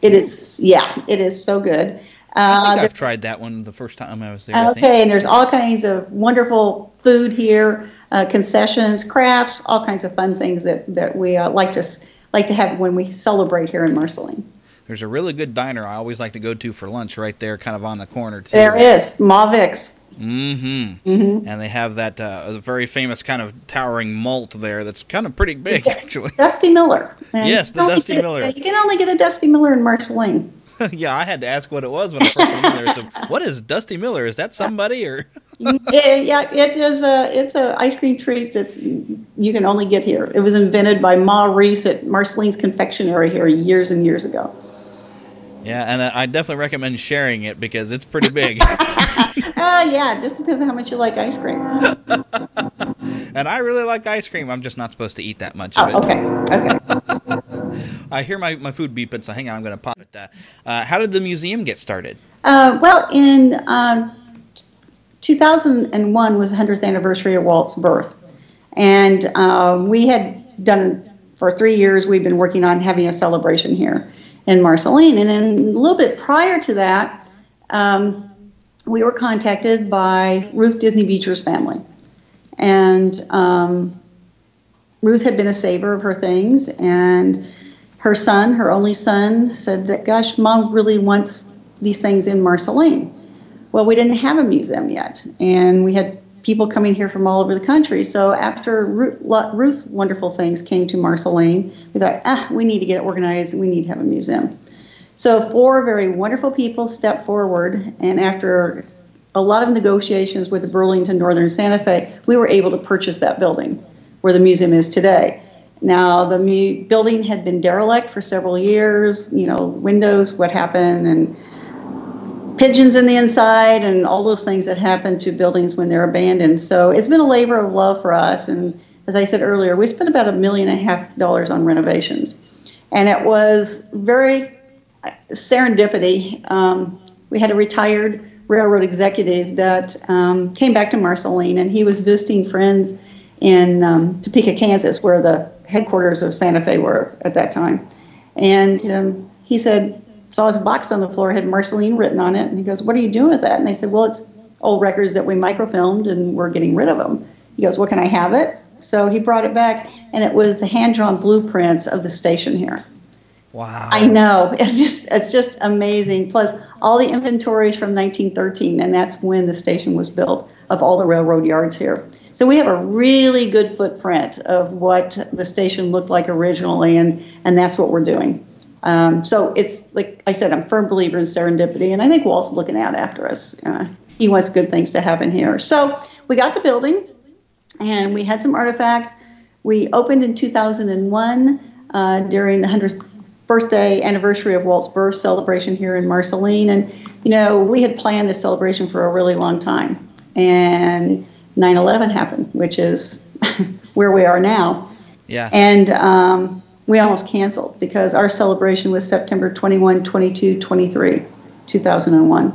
It is, yeah, it is so good. I Uh, think there- I've tried that one the first time I was there. Okay, and there's all kinds of wonderful food here, uh, concessions, crafts, all kinds of fun things that that we uh, like to like to have when we celebrate here in Marceline. There's a really good diner I always like to go to for lunch right there, kind of on the corner too. There is Mavix. Mm-hmm. mm-hmm. And they have that uh, the very famous kind of towering malt there that's kind of pretty big actually. Dusty Miller. And Yes, the Dusty Miller. You can only get a Dusty Miller in Marceline. [LAUGHS] yeah, I had to ask what it was when I first went in there. So, [LAUGHS] what is Dusty Miller? Is that somebody or? It- yeah, it is a it's a ice cream treat that's you can only get here. It was invented by Ma Reese at Marceline's Confectionery here years and years ago. Yeah, and uh, I definitely recommend sharing it because it's pretty big. Ah, [LAUGHS] yeah, it just depends on how much you like ice cream. [LAUGHS] and I really like ice cream. I'm just not supposed to eat that much of it. Oh, okay, okay. [LAUGHS] I hear my, my food beeping, so hang on, I'm going to pop it. Uh, uh, how did the museum get started? Uh, well, in um, 2001 was the 100th anniversary of Walt's birth. And um, we had done, for three years, we've been working on having a celebration here in Marceline. And then a little bit prior to that, um, we were contacted by Ruth Disney Beecher's family. And um, Ruth had been a saver of her things, and her son, her only son, said that, Gosh, mom really wants these things in Marceline. Well, we didn't have a museum yet, and we had people coming here from all over the country. So after Ruth's wonderful things came to Marceline, we thought, ah, we need to get organized. We need to have a museum. So four very wonderful people stepped forward, and after a lot of negotiations with the Burlington Northern Santa Fe, we were able to purchase that building where the museum is today. Now, the mu- building had been derelict for several years, you know, windows, what happened, and pigeons in the inside, and all those things that happen to buildings when they're abandoned. So it's been a labor of love for us. And as I said earlier, we spent about a million and a half dollars on renovations. And it was very serendipity. Um, we had a retired railroad executive that um, came back to Marceline, and he was visiting friends in um, Topeka, Kansas, where the headquarters of Santa Fe were at that time. And um, he said, saw his box on the floor, had Marceline written on it, and he goes, "What are you doing with that?" And they said, "Well, it's old records that we microfilmed, and we're getting rid of them." He goes, "Well, can I have it?" So he brought it back, and it was the hand-drawn blueprints of the station here. Wow. I know. [LAUGHS] It's just it's just amazing. Plus all the inventories from 1913 and that's when the station was built of all the railroad yards here. So we have a really good footprint of what the station looked like originally and and that's what we're doing. Um, so it's like I said, I'm a firm believer in serendipity, and I think Walt's looking out after us. Uh, he wants good things to happen here. So we got the building, and we had some artifacts. We opened in 2001 uh, during the 100th birthday anniversary of Walt's birth celebration here in Marceline. And, you know, we had planned this celebration for a really long time. And 9 11 happened, which is [LAUGHS] where we are now. Yeah. And um, we almost canceled because our celebration was September 21, 22, 23, 2001.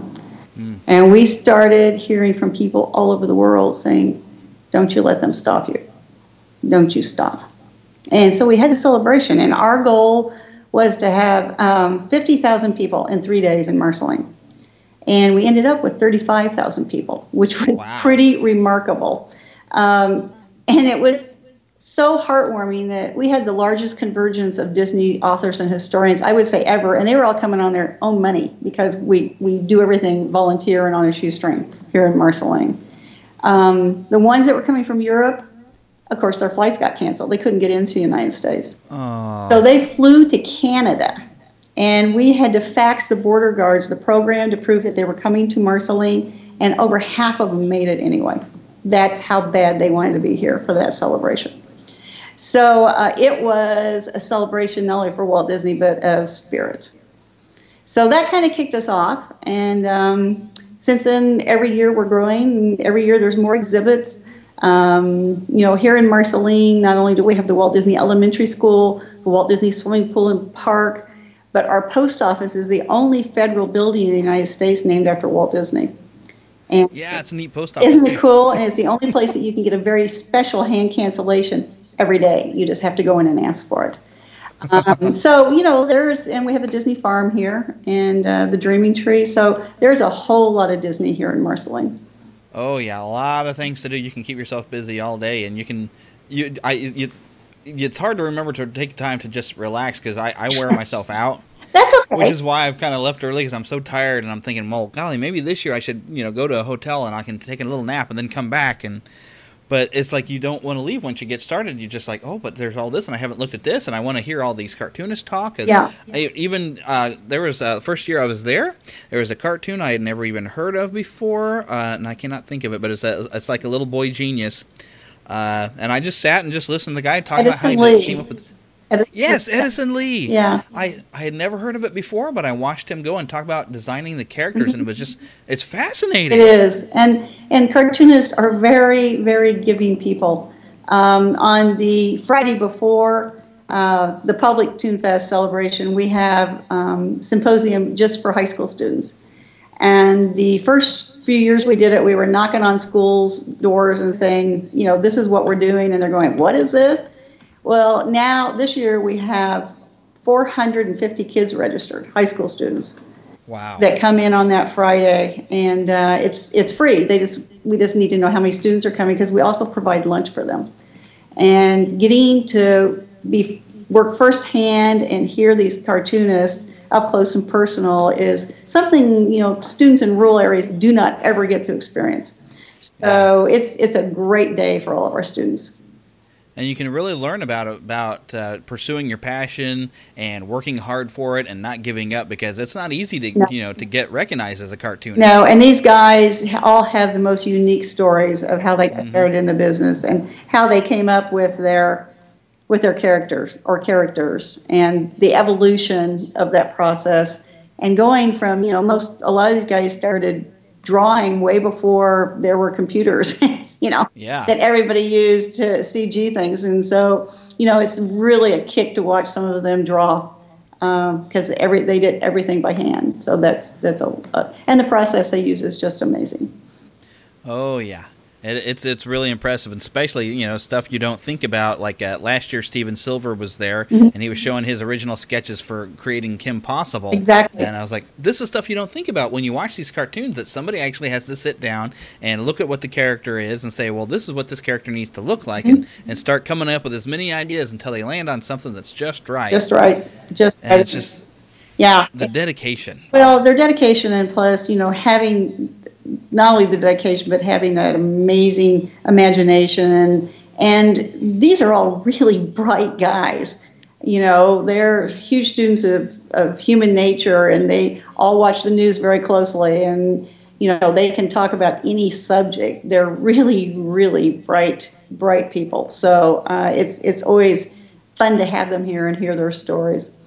Mm. And we started hearing from people all over the world saying, don't you let them stop you. Don't you stop. And so we had the celebration, and our goal was to have um, 50,000 people in three days in Marceline. And we ended up with 35,000 people, which was wow. pretty remarkable. Um, and it was so heartwarming that we had the largest convergence of Disney authors and historians, I would say ever, and they were all coming on their own money because we, we do everything volunteer and on a shoestring here in Marceline. Um, the ones that were coming from Europe, of course, their flights got canceled. They couldn't get into the United States. Aww. So they flew to Canada. And we had to fax the border guards the program to prove that they were coming to Marceline, and over half of them made it anyway. That's how bad they wanted to be here for that celebration. So uh, it was a celebration not only for Walt Disney, but of spirit. So that kind of kicked us off. And um, since then, every year we're growing. Every year there's more exhibits. Um, you know, here in Marceline, not only do we have the Walt Disney Elementary School, the Walt Disney Swimming Pool and Park, but our post office is the only federal building in the United States named after Walt Disney. And yeah, it's a neat post office. Isn't it cool? And it's the only place that you can get a very special hand cancellation every day. You just have to go in and ask for it. Um, [LAUGHS] so you know, there's and we have a Disney farm here and uh, the Dreaming Tree. So there's a whole lot of Disney here in Marceline. Oh yeah, a lot of things to do. You can keep yourself busy all day, and you can you I you. It's hard to remember to take time to just relax because I, I wear myself [LAUGHS] out. That's okay. Which is why I've kind of left early because I'm so tired and I'm thinking, well, golly, maybe this year I should you know go to a hotel and I can take a little nap and then come back and but it's like you don't want to leave once you get started. You're just like, oh, but there's all this, and I haven't looked at this, and I want to hear all these cartoonists talk. yeah. I, even uh, there was uh, first year I was there, there was a cartoon I had never even heard of before, uh, and I cannot think of it, but it's a, it's like a little boy genius. Uh, and I just sat and just listened to the guy talk about how he came up with. Edison. Yes, Edison Lee. Yeah. I, I had never heard of it before, but I watched him go and talk about designing the characters, and it was just it's fascinating. It is, and and cartoonists are very very giving people. Um, on the Friday before uh, the public Toon Fest celebration, we have um, symposium just for high school students, and the first few years we did it, we were knocking on schools' doors and saying, you know, this is what we're doing, and they're going, what is this? Well, now this year we have 450 kids registered, high school students. Wow. that come in on that Friday, and uh, it's it's free. They just we just need to know how many students are coming because we also provide lunch for them. And getting to be work firsthand and hear these cartoonists up close and personal is something you know students in rural areas do not ever get to experience. So it's it's a great day for all of our students and you can really learn about about uh, pursuing your passion and working hard for it and not giving up because it's not easy to No. you know to get recognized as a cartoonist. No, and these guys all have the most unique stories of how they got started in the business and how they came up with their with their characters or characters and the evolution of that process and going from you know most a lot of these guys started drawing way before there were computers [LAUGHS] you know Yeah. that everybody used to CG things and so you know it's really a kick to watch some of them draw um, because every they did everything by hand so that's that's a, a and the process they use is just amazing Oh yeah. It, it's it's really impressive, and especially you know stuff you don't think about. Like uh, last year, Stephen Silver was there, Mhm. and he was showing his original sketches for creating Kim Possible. Exactly. And I was like, this is stuff you don't think about when you watch these cartoons. That somebody actually has to sit down and look at what the character is and say, well, this is what this character needs to look like, and, Mm-hmm. and start coming up with as many ideas until they land on something that's just right. just right just And right. it's just yeah the dedication. Well, their dedication and plus, you know, having not only the dedication but having that amazing imagination and and these are all really bright guys. You know, they're huge students of, of human nature and they all watch the news very closely and you know, they can talk about any subject. They're really, really bright, bright people. So uh, it's it's always fun to have them here and hear their stories.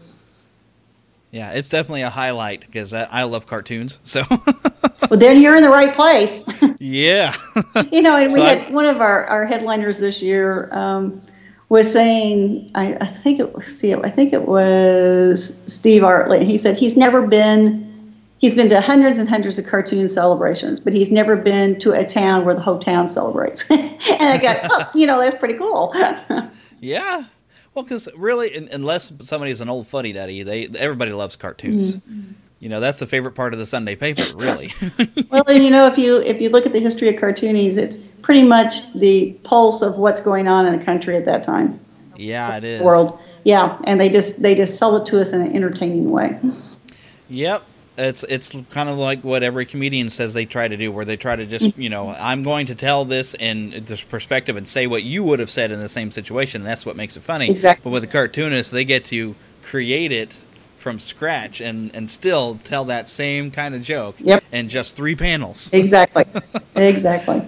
Yeah, it's definitely a highlight because I, I love cartoons. So [LAUGHS] Well, then you're in the right place. [LAUGHS] yeah. you know, and [LAUGHS] we So I- had one of our, our headliners this year um, was saying, I, I think it was, see, I think it was Steve Artley. He said he's never been, he's been to hundreds and hundreds of cartoon celebrations, but he's never been to a town where the whole town celebrates. [LAUGHS] and I got, oh, you know, that's pretty cool. Yeah. Well, because really, un- unless somebody's an old funny daddy, they everybody loves cartoons. Mm-hmm. You know, that's the favorite part of the Sunday paper, really. [LAUGHS] well, and you know, if you if you look at the history of cartoonies, it's pretty much the pulse of what's going on in the country at that time. yeah, it is. World, yeah, and they just they just sell it to us in an entertaining way. Yep. It's it's kind of like what every comedian says they try to do, where they try to just you know I'm going to tell this in this perspective and say what you would have said in the same situation. And that's what makes it funny. Exactly. But with the cartoonists, they get to create it from scratch and and still tell that same kind of joke. Yep. In just three panels. Exactly, [LAUGHS] exactly.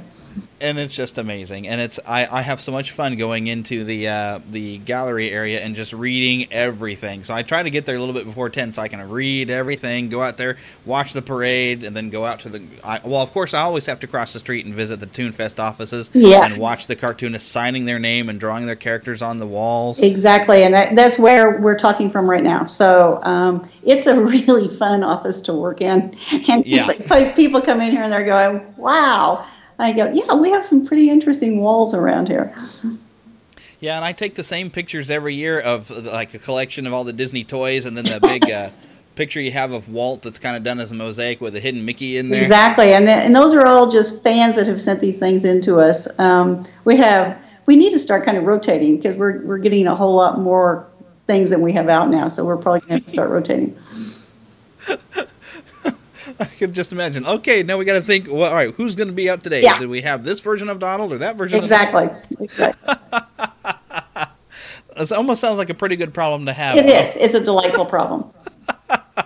And it's just amazing and it's I, I have so much fun going into the uh, the gallery area and just reading everything so i try to get there a little bit before 10 so i can read everything go out there watch the parade and then go out to the I, well of course i always have to cross the street and visit the toonfest offices Yes. and watch the cartoonists signing their name and drawing their characters on the walls Exactly, and that, that's where we're talking from right now. So um, it's a [LAUGHS] really fun office to work in, and Yeah. [LAUGHS] people, people come in here and they're going, "Wow!" I go, "Yeah, we have some pretty interesting walls around here." yeah and i take the same pictures every year of like a collection of all the disney toys and then the big uh, [LAUGHS] picture you have of walt that's kind of done as a mosaic with a hidden mickey in there Exactly, and th- and those are all just fans that have sent these things into us. Um, we have we need to start kind of rotating because we're we're getting a whole lot more things than we have out now. So we're probably going to have to start [LAUGHS] rotating. [LAUGHS] I could just imagine. Okay, now we got to think. Well, all right, who's going to be out today? Yeah. Did we have this version of Donald or that version? Exactly. exactly. [LAUGHS] It almost sounds like a pretty good problem to have. It is. It's a delightful problem. [LAUGHS]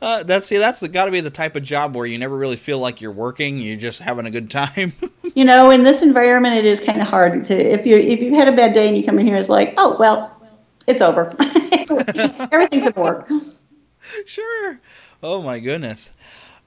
Uh, that's see, that's got to be the type of job where you never really feel like you're working. You're just having a good time. You know, in this environment, it is kind of hard to if you if you've had a bad day and you come in here, it's like, oh well, it's over. Everything's at work. sure. Oh my goodness.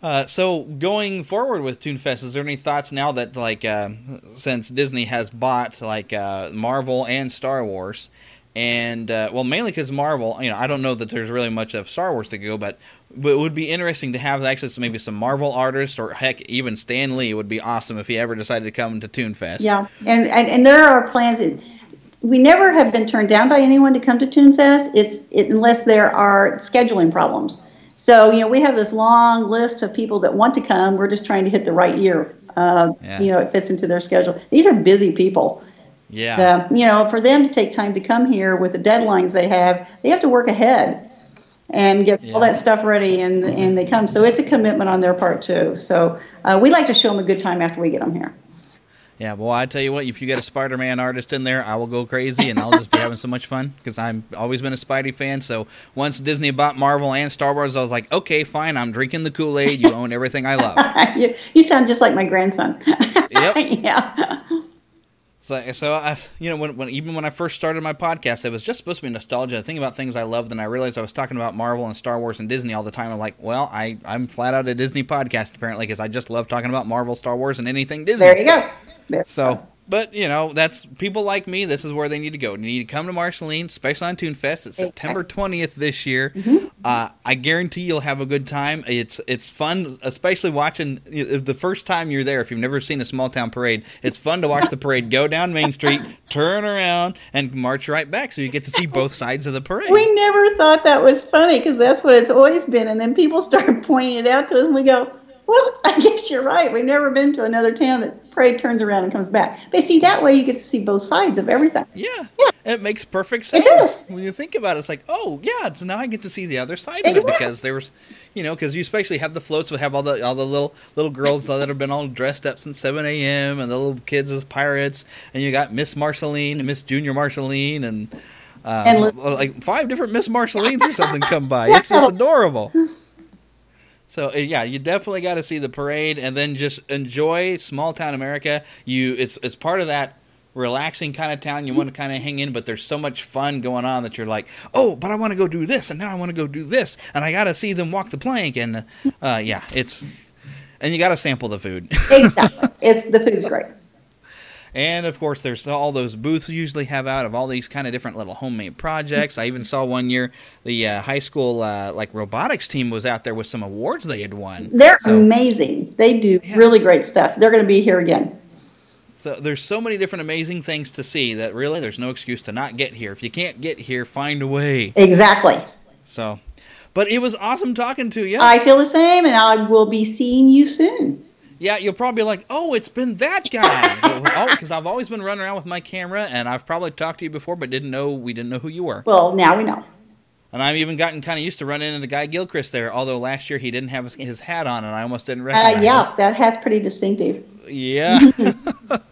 Uh, so going forward with Toonfest, is there any thoughts now that like uh, since Disney has bought like uh, Marvel and Star Wars, and uh, well mainly because Marvel, you know, I don't know that there's really much of Star Wars to go, but but it would be interesting to have actually some, maybe some Marvel artists or heck even Stan Lee would be awesome if he ever decided to come to Toonfest. Yeah, and, and and there are plans. We never have been turned down by anyone to come to Toonfest. It's it, unless there are scheduling problems. So, you know, we have this long list of people that want to come. We're just trying to hit the right year. Uh, Yeah. You know, it fits into their schedule. These are busy people. Yeah. Uh, you know, for them to take time to come here with the deadlines they have, they have to work ahead and get all that stuff ready, and and they come. So it's a commitment on their part too. So uh, we like to show them a good time after we get them here. Yeah, well, I tell you what, if you get a Spider-Man artist in there, I will go crazy, and I'll just be having so much fun because I've always been a Spidey fan. So once Disney bought Marvel and Star Wars, I was like, okay, fine, I'm drinking the Kool-Aid. You own everything I love. [LAUGHS] you, you sound just like my grandson. [LAUGHS] Yep. yeah. So, so I, you know, when, when even when I first started my podcast, it was just supposed to be nostalgia. I think about things I loved, and I realized I was talking about Marvel and Star Wars and Disney all the time. I'm like, well, I I'm flat out a Disney podcast apparently because I just love talking about Marvel, Star Wars, and anything Disney. There you go. So, but you know, that's people like me. This is where they need to go. You need to come to Marceline, especially on Toon Fest. It's September twentieth this year. Uh, I guarantee you'll have a good time. It's it's fun, especially watching the first time you're there. If you've never seen a small town parade, it's fun to watch the parade go down Main Street, turn around, and march right back. So you get to see both sides of the parade. We never thought that was funny because that's what it's always been. And then people [LAUGHS] start pointing it out to us, and we go, "Well, [LAUGHS] I guess you're right. We've never been to another town that parade turns around and comes back." But see, that way you get to see both sides of everything. Yeah. yeah. It makes perfect sense when you think about it. It's like, oh yeah, so now I get to see the other side of it because there was, you know, because you especially have the floats that have all the all the little little girls that have been all dressed up since seven a.m. and the little kids as pirates, and you got Miss Marceline and Miss Junior Marceline and. Uh, And like five different Miss Marcelines or something come by. [LAUGHS] It's, it's adorable. So uh, yeah, you definitely got to see the parade and then just enjoy small town America. You it's it's part of that relaxing kind of town. You want to kind of hang in, but there's so much fun going on that you're like, oh, but I want to go do this, and now I want to go do this, and I got to see them walk the plank, and uh, yeah, it's and you got to sample the food. [LAUGHS] exactly. It's the food's great. And of course, there's all those booths you usually have out of all these kind of different little homemade projects. I even saw one year the uh, high school uh, like robotics team was out there with some awards they had won. They're So- amazing. They do really great stuff. They're going to be here again. So there's so many different amazing things to see that really there's no excuse to not get here. If you can't get here, find a way. Exactly. So, but it was awesome talking to you. I feel the same, and I will be seeing you soon. Yeah, you'll probably be like, oh, it's been that guy. [LAUGHS] oh, because I've always been running around with my camera, and I've probably talked to you before, but didn't know we didn't know who you were. Well, now we know. And I've even gotten kind of used to running into Guy Gilchrist there. Although last year he didn't have his, his hat on, and I almost didn't Uh, recognize yeah, that hat's pretty distinctive. Yeah. [LAUGHS] [LAUGHS]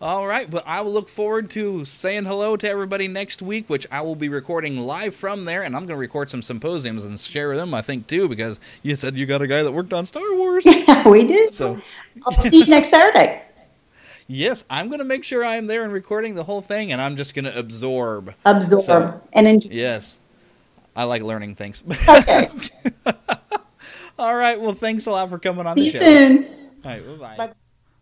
All right, but I will look forward to saying hello to everybody next week, which I will be recording live from there, and I'm going to record some symposiums and share them, I think, too, because you said you got a guy that worked on Star Wars. [LAUGHS] Yeah, we did. So, I'll see you next Saturday. [LAUGHS] yes, I'm going to make sure I am there and recording the whole thing, and I'm just going to absorb. Absorb So, and enjoy. yes, I like learning things. [LAUGHS] Okay. All right, well, thanks a lot for coming on See the you show. soon. All right, bye-bye.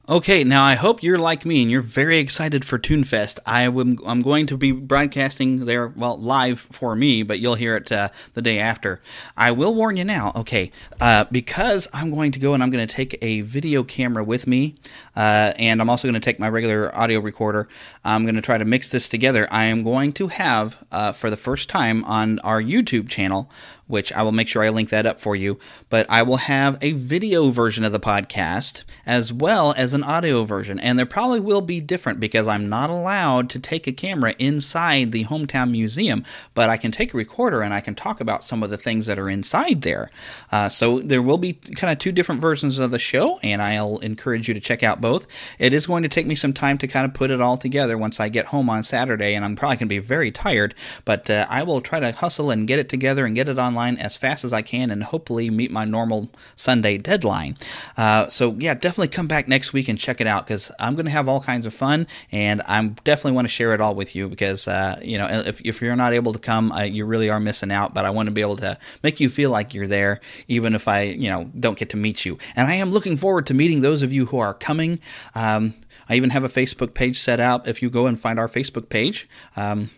Okay, now I hope you're like me and you're very excited for ToonFest. I am, I'm going to be broadcasting there, well, live for me, but you'll hear it uh, the day after. I will warn you now, okay, uh, because I'm going to go and I'm going to take a video camera with me, uh, and I'm also going to take my regular audio recorder. I'm going to try to mix this together. I am going to have, uh, for the first time on our YouTube channel, which I will make sure I link that up for you. But I will have a video version of the podcast as well as an audio version. And there probably will be different because I'm not allowed to take a camera inside the hometown museum, but I can take a recorder and I can talk about some of the things that are inside there. Uh, so there will be kind of two different versions of the show, and I'll encourage you to check out both. It is going to take me some time to kind of put it all together once I get home on Saturday, and I'm probably going to be very tired, but uh, I will try to hustle and get it together and get it online as fast as I can and hopefully meet my normal Sunday deadline. Uh, so, yeah, definitely come back next week and check it out because I'm going to have all kinds of fun and I definitely want to share it all with you because, uh, you know, if, if you're not able to come, you really are missing out, but I want to be able to make you feel like you're there, even if I, you know, don't get to meet you. And I am looking forward to meeting those of you who are coming. Um, I even have a Facebook page set out if you go and find our Facebook page. Um,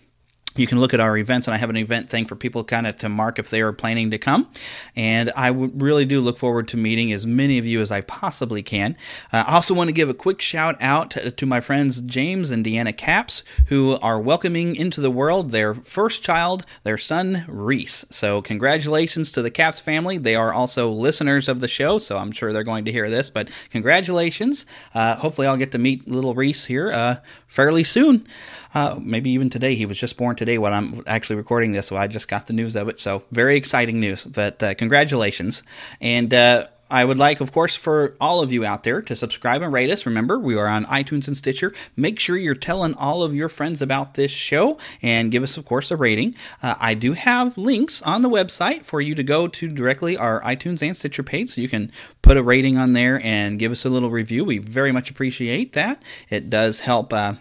you can look at our events and i have an event thing for people kind of to mark if they are planning to come. And I really do look forward to meeting as many of you as i possibly can. Uh, i also want to give a quick shout out to, to, my friends james and deanna caps who are welcoming into the world their first child their son reese. So congratulations to the caps family. They are also listeners of the show so i'm sure they're going to hear this but congratulations. Uh, hopefully i'll get to meet little reese here uh, fairly soon uh, maybe even today. He was just born today when I'm actually recording this, so I just got the news of it. So very exciting news. But uh, congratulations. And uh, I would like, of course, for all of you out there to subscribe and rate us. Remember, we are on iTunes and Stitcher. Make sure you're telling all of your friends about this show and give us, of course, a rating. Uh, I do have links on the website for you to go to directly our iTunes and Stitcher page so you can put a rating on there and give us a little review. We very much appreciate that. It does help. Uh,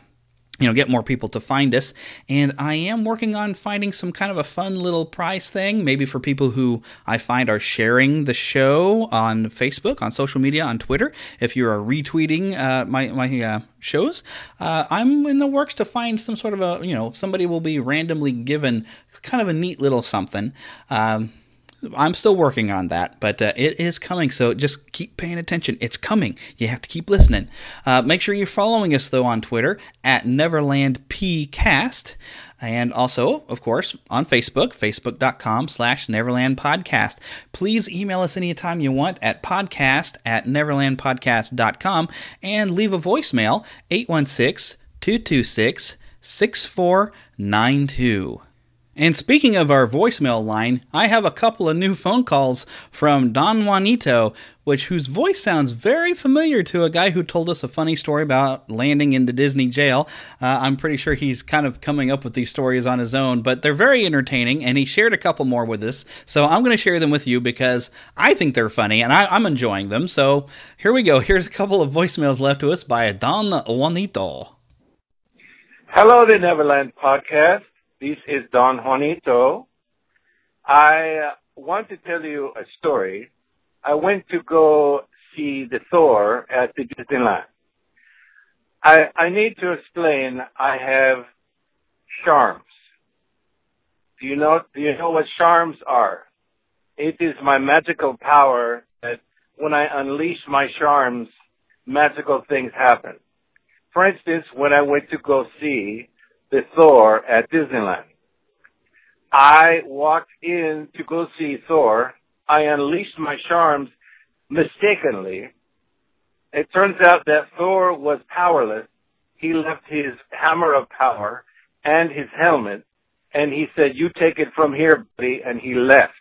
you know, get more people to find us. And I am working on finding some kind of a fun little prize thing, maybe for people who I find are sharing the show on Facebook, on social media, on Twitter. If you are retweeting uh, my my uh, shows, uh, I'm in the works to find some sort of a you know somebody will be randomly given kind of a neat little something. Um, I'm still working on that, but uh, it is coming. So just keep paying attention. It's coming. You have to keep listening. Uh, make sure you're following us though on Twitter at NeverlandPcast, and also, of course, on Facebook, facebook.com slash Neverland Podcast. Please email us anytime you want at podcast at neverlandpodcast.com and leave a voicemail 816 226 6492. And speaking of our voicemail line, I have a couple of new phone calls from Don Juanito, which whose voice sounds very familiar to a guy who told us a funny story about landing in the Disney jail. Uh, I'm pretty sure he's kind of coming up with these stories on his own, but they're very entertaining, and he shared a couple more with us. So I'm going to share them with you because I think they're funny and I, I'm enjoying them. So here we go. Here's a couple of voicemails left to us by Don Juanito. Hello, the Neverland Podcast. This is Don Juanito. I want to tell you a story. I went to go see the Thor at the Disneyland. I, I need to explain I have charms. Do you know, do you know what charms are? It is my magical power that when I unleash my charms, magical things happen. For instance, when I went to go see the Thor at Disneyland. I walked in to go see Thor. I unleashed my charms mistakenly. It turns out that Thor was powerless. He left his hammer of power and his helmet and he said, you take it from here, buddy, and he left.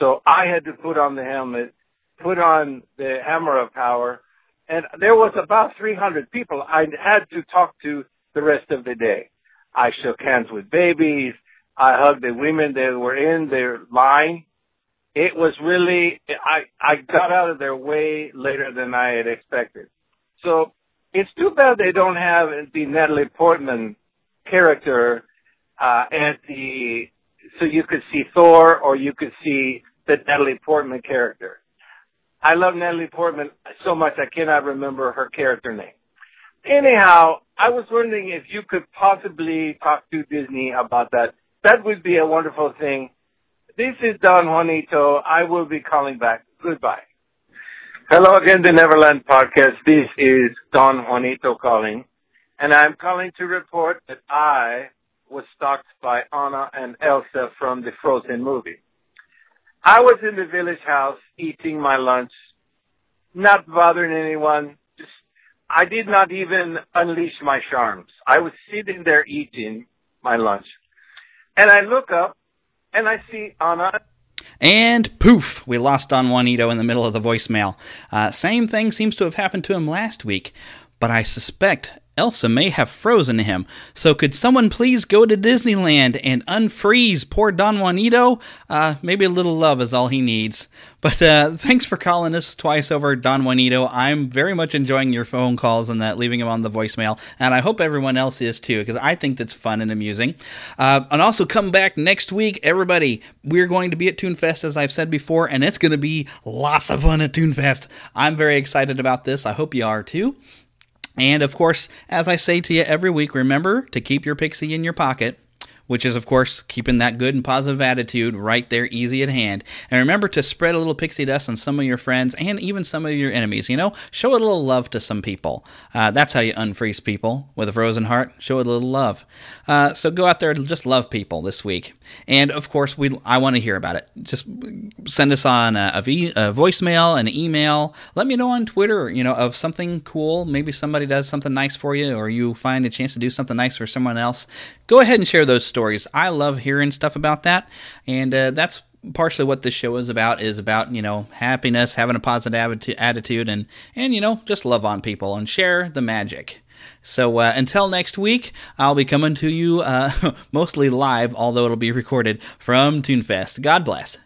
So I had to put on the helmet, put on the hammer of power, and there was about 300 people I had to talk to the rest of the day. I shook hands with babies. I hugged the women that were in their line. It was really, I, I got out of their way later than I had expected. So it's too bad they don't have the Natalie Portman character, uh, at the, so you could see Thor or you could see the Natalie Portman character. I love Natalie Portman so much I cannot remember her character name. Anyhow, I was wondering if you could possibly talk to Disney about that. That would be a wonderful thing. This is Don Juanito. I will be calling back. Goodbye. Hello again, the Neverland Podcast. This is Don Juanito calling, and I'm calling to report that I was stalked by Anna and Elsa from the Frozen movie. I was in the village house eating my lunch, not bothering anyone, I did not even unleash my charms. I was sitting there eating my lunch. And I look up and I see Anna. And poof, we lost Don Juanito in the middle of the voicemail. Uh, same thing seems to have happened to him last week, but I suspect Elsa may have frozen him. So could someone please go to Disneyland and unfreeze poor Don Juanito? Uh, maybe a little love is all he needs. But uh, thanks for calling us twice over, Don Juanito. I'm very much enjoying your phone calls and that, leaving them on the voicemail. And I hope everyone else is too, because I think that's fun and amusing. Uh, and also come back next week, everybody. We're going to be at ToonFest, as I've said before, and it's going to be lots of fun at ToonFest. I'm very excited about this. I hope you are too. And of course, as I say to you every week, remember to keep your pixie in your pocket. Which is, of course, keeping that good and positive attitude right there, easy at hand. And remember to spread a little pixie dust on some of your friends and even some of your enemies. You know, show a little love to some people. Uh, that's how you unfreeze people with a frozen heart. Show a little love. Uh, so go out there and just love people this week. And of course, we I want to hear about it. Just send us on a, a, v, a voicemail, an email. Let me know on Twitter, you know, of something cool. Maybe somebody does something nice for you, or you find a chance to do something nice for someone else. Go ahead and share those stories. I love hearing stuff about that, and uh, that's partially what this show is about is about you know happiness having a positive attitude and and you know just love on people and share the magic so uh, until next week, I'll be coming to you uh, [LAUGHS] mostly live, although it'll be recorded from ToonFest. God bless.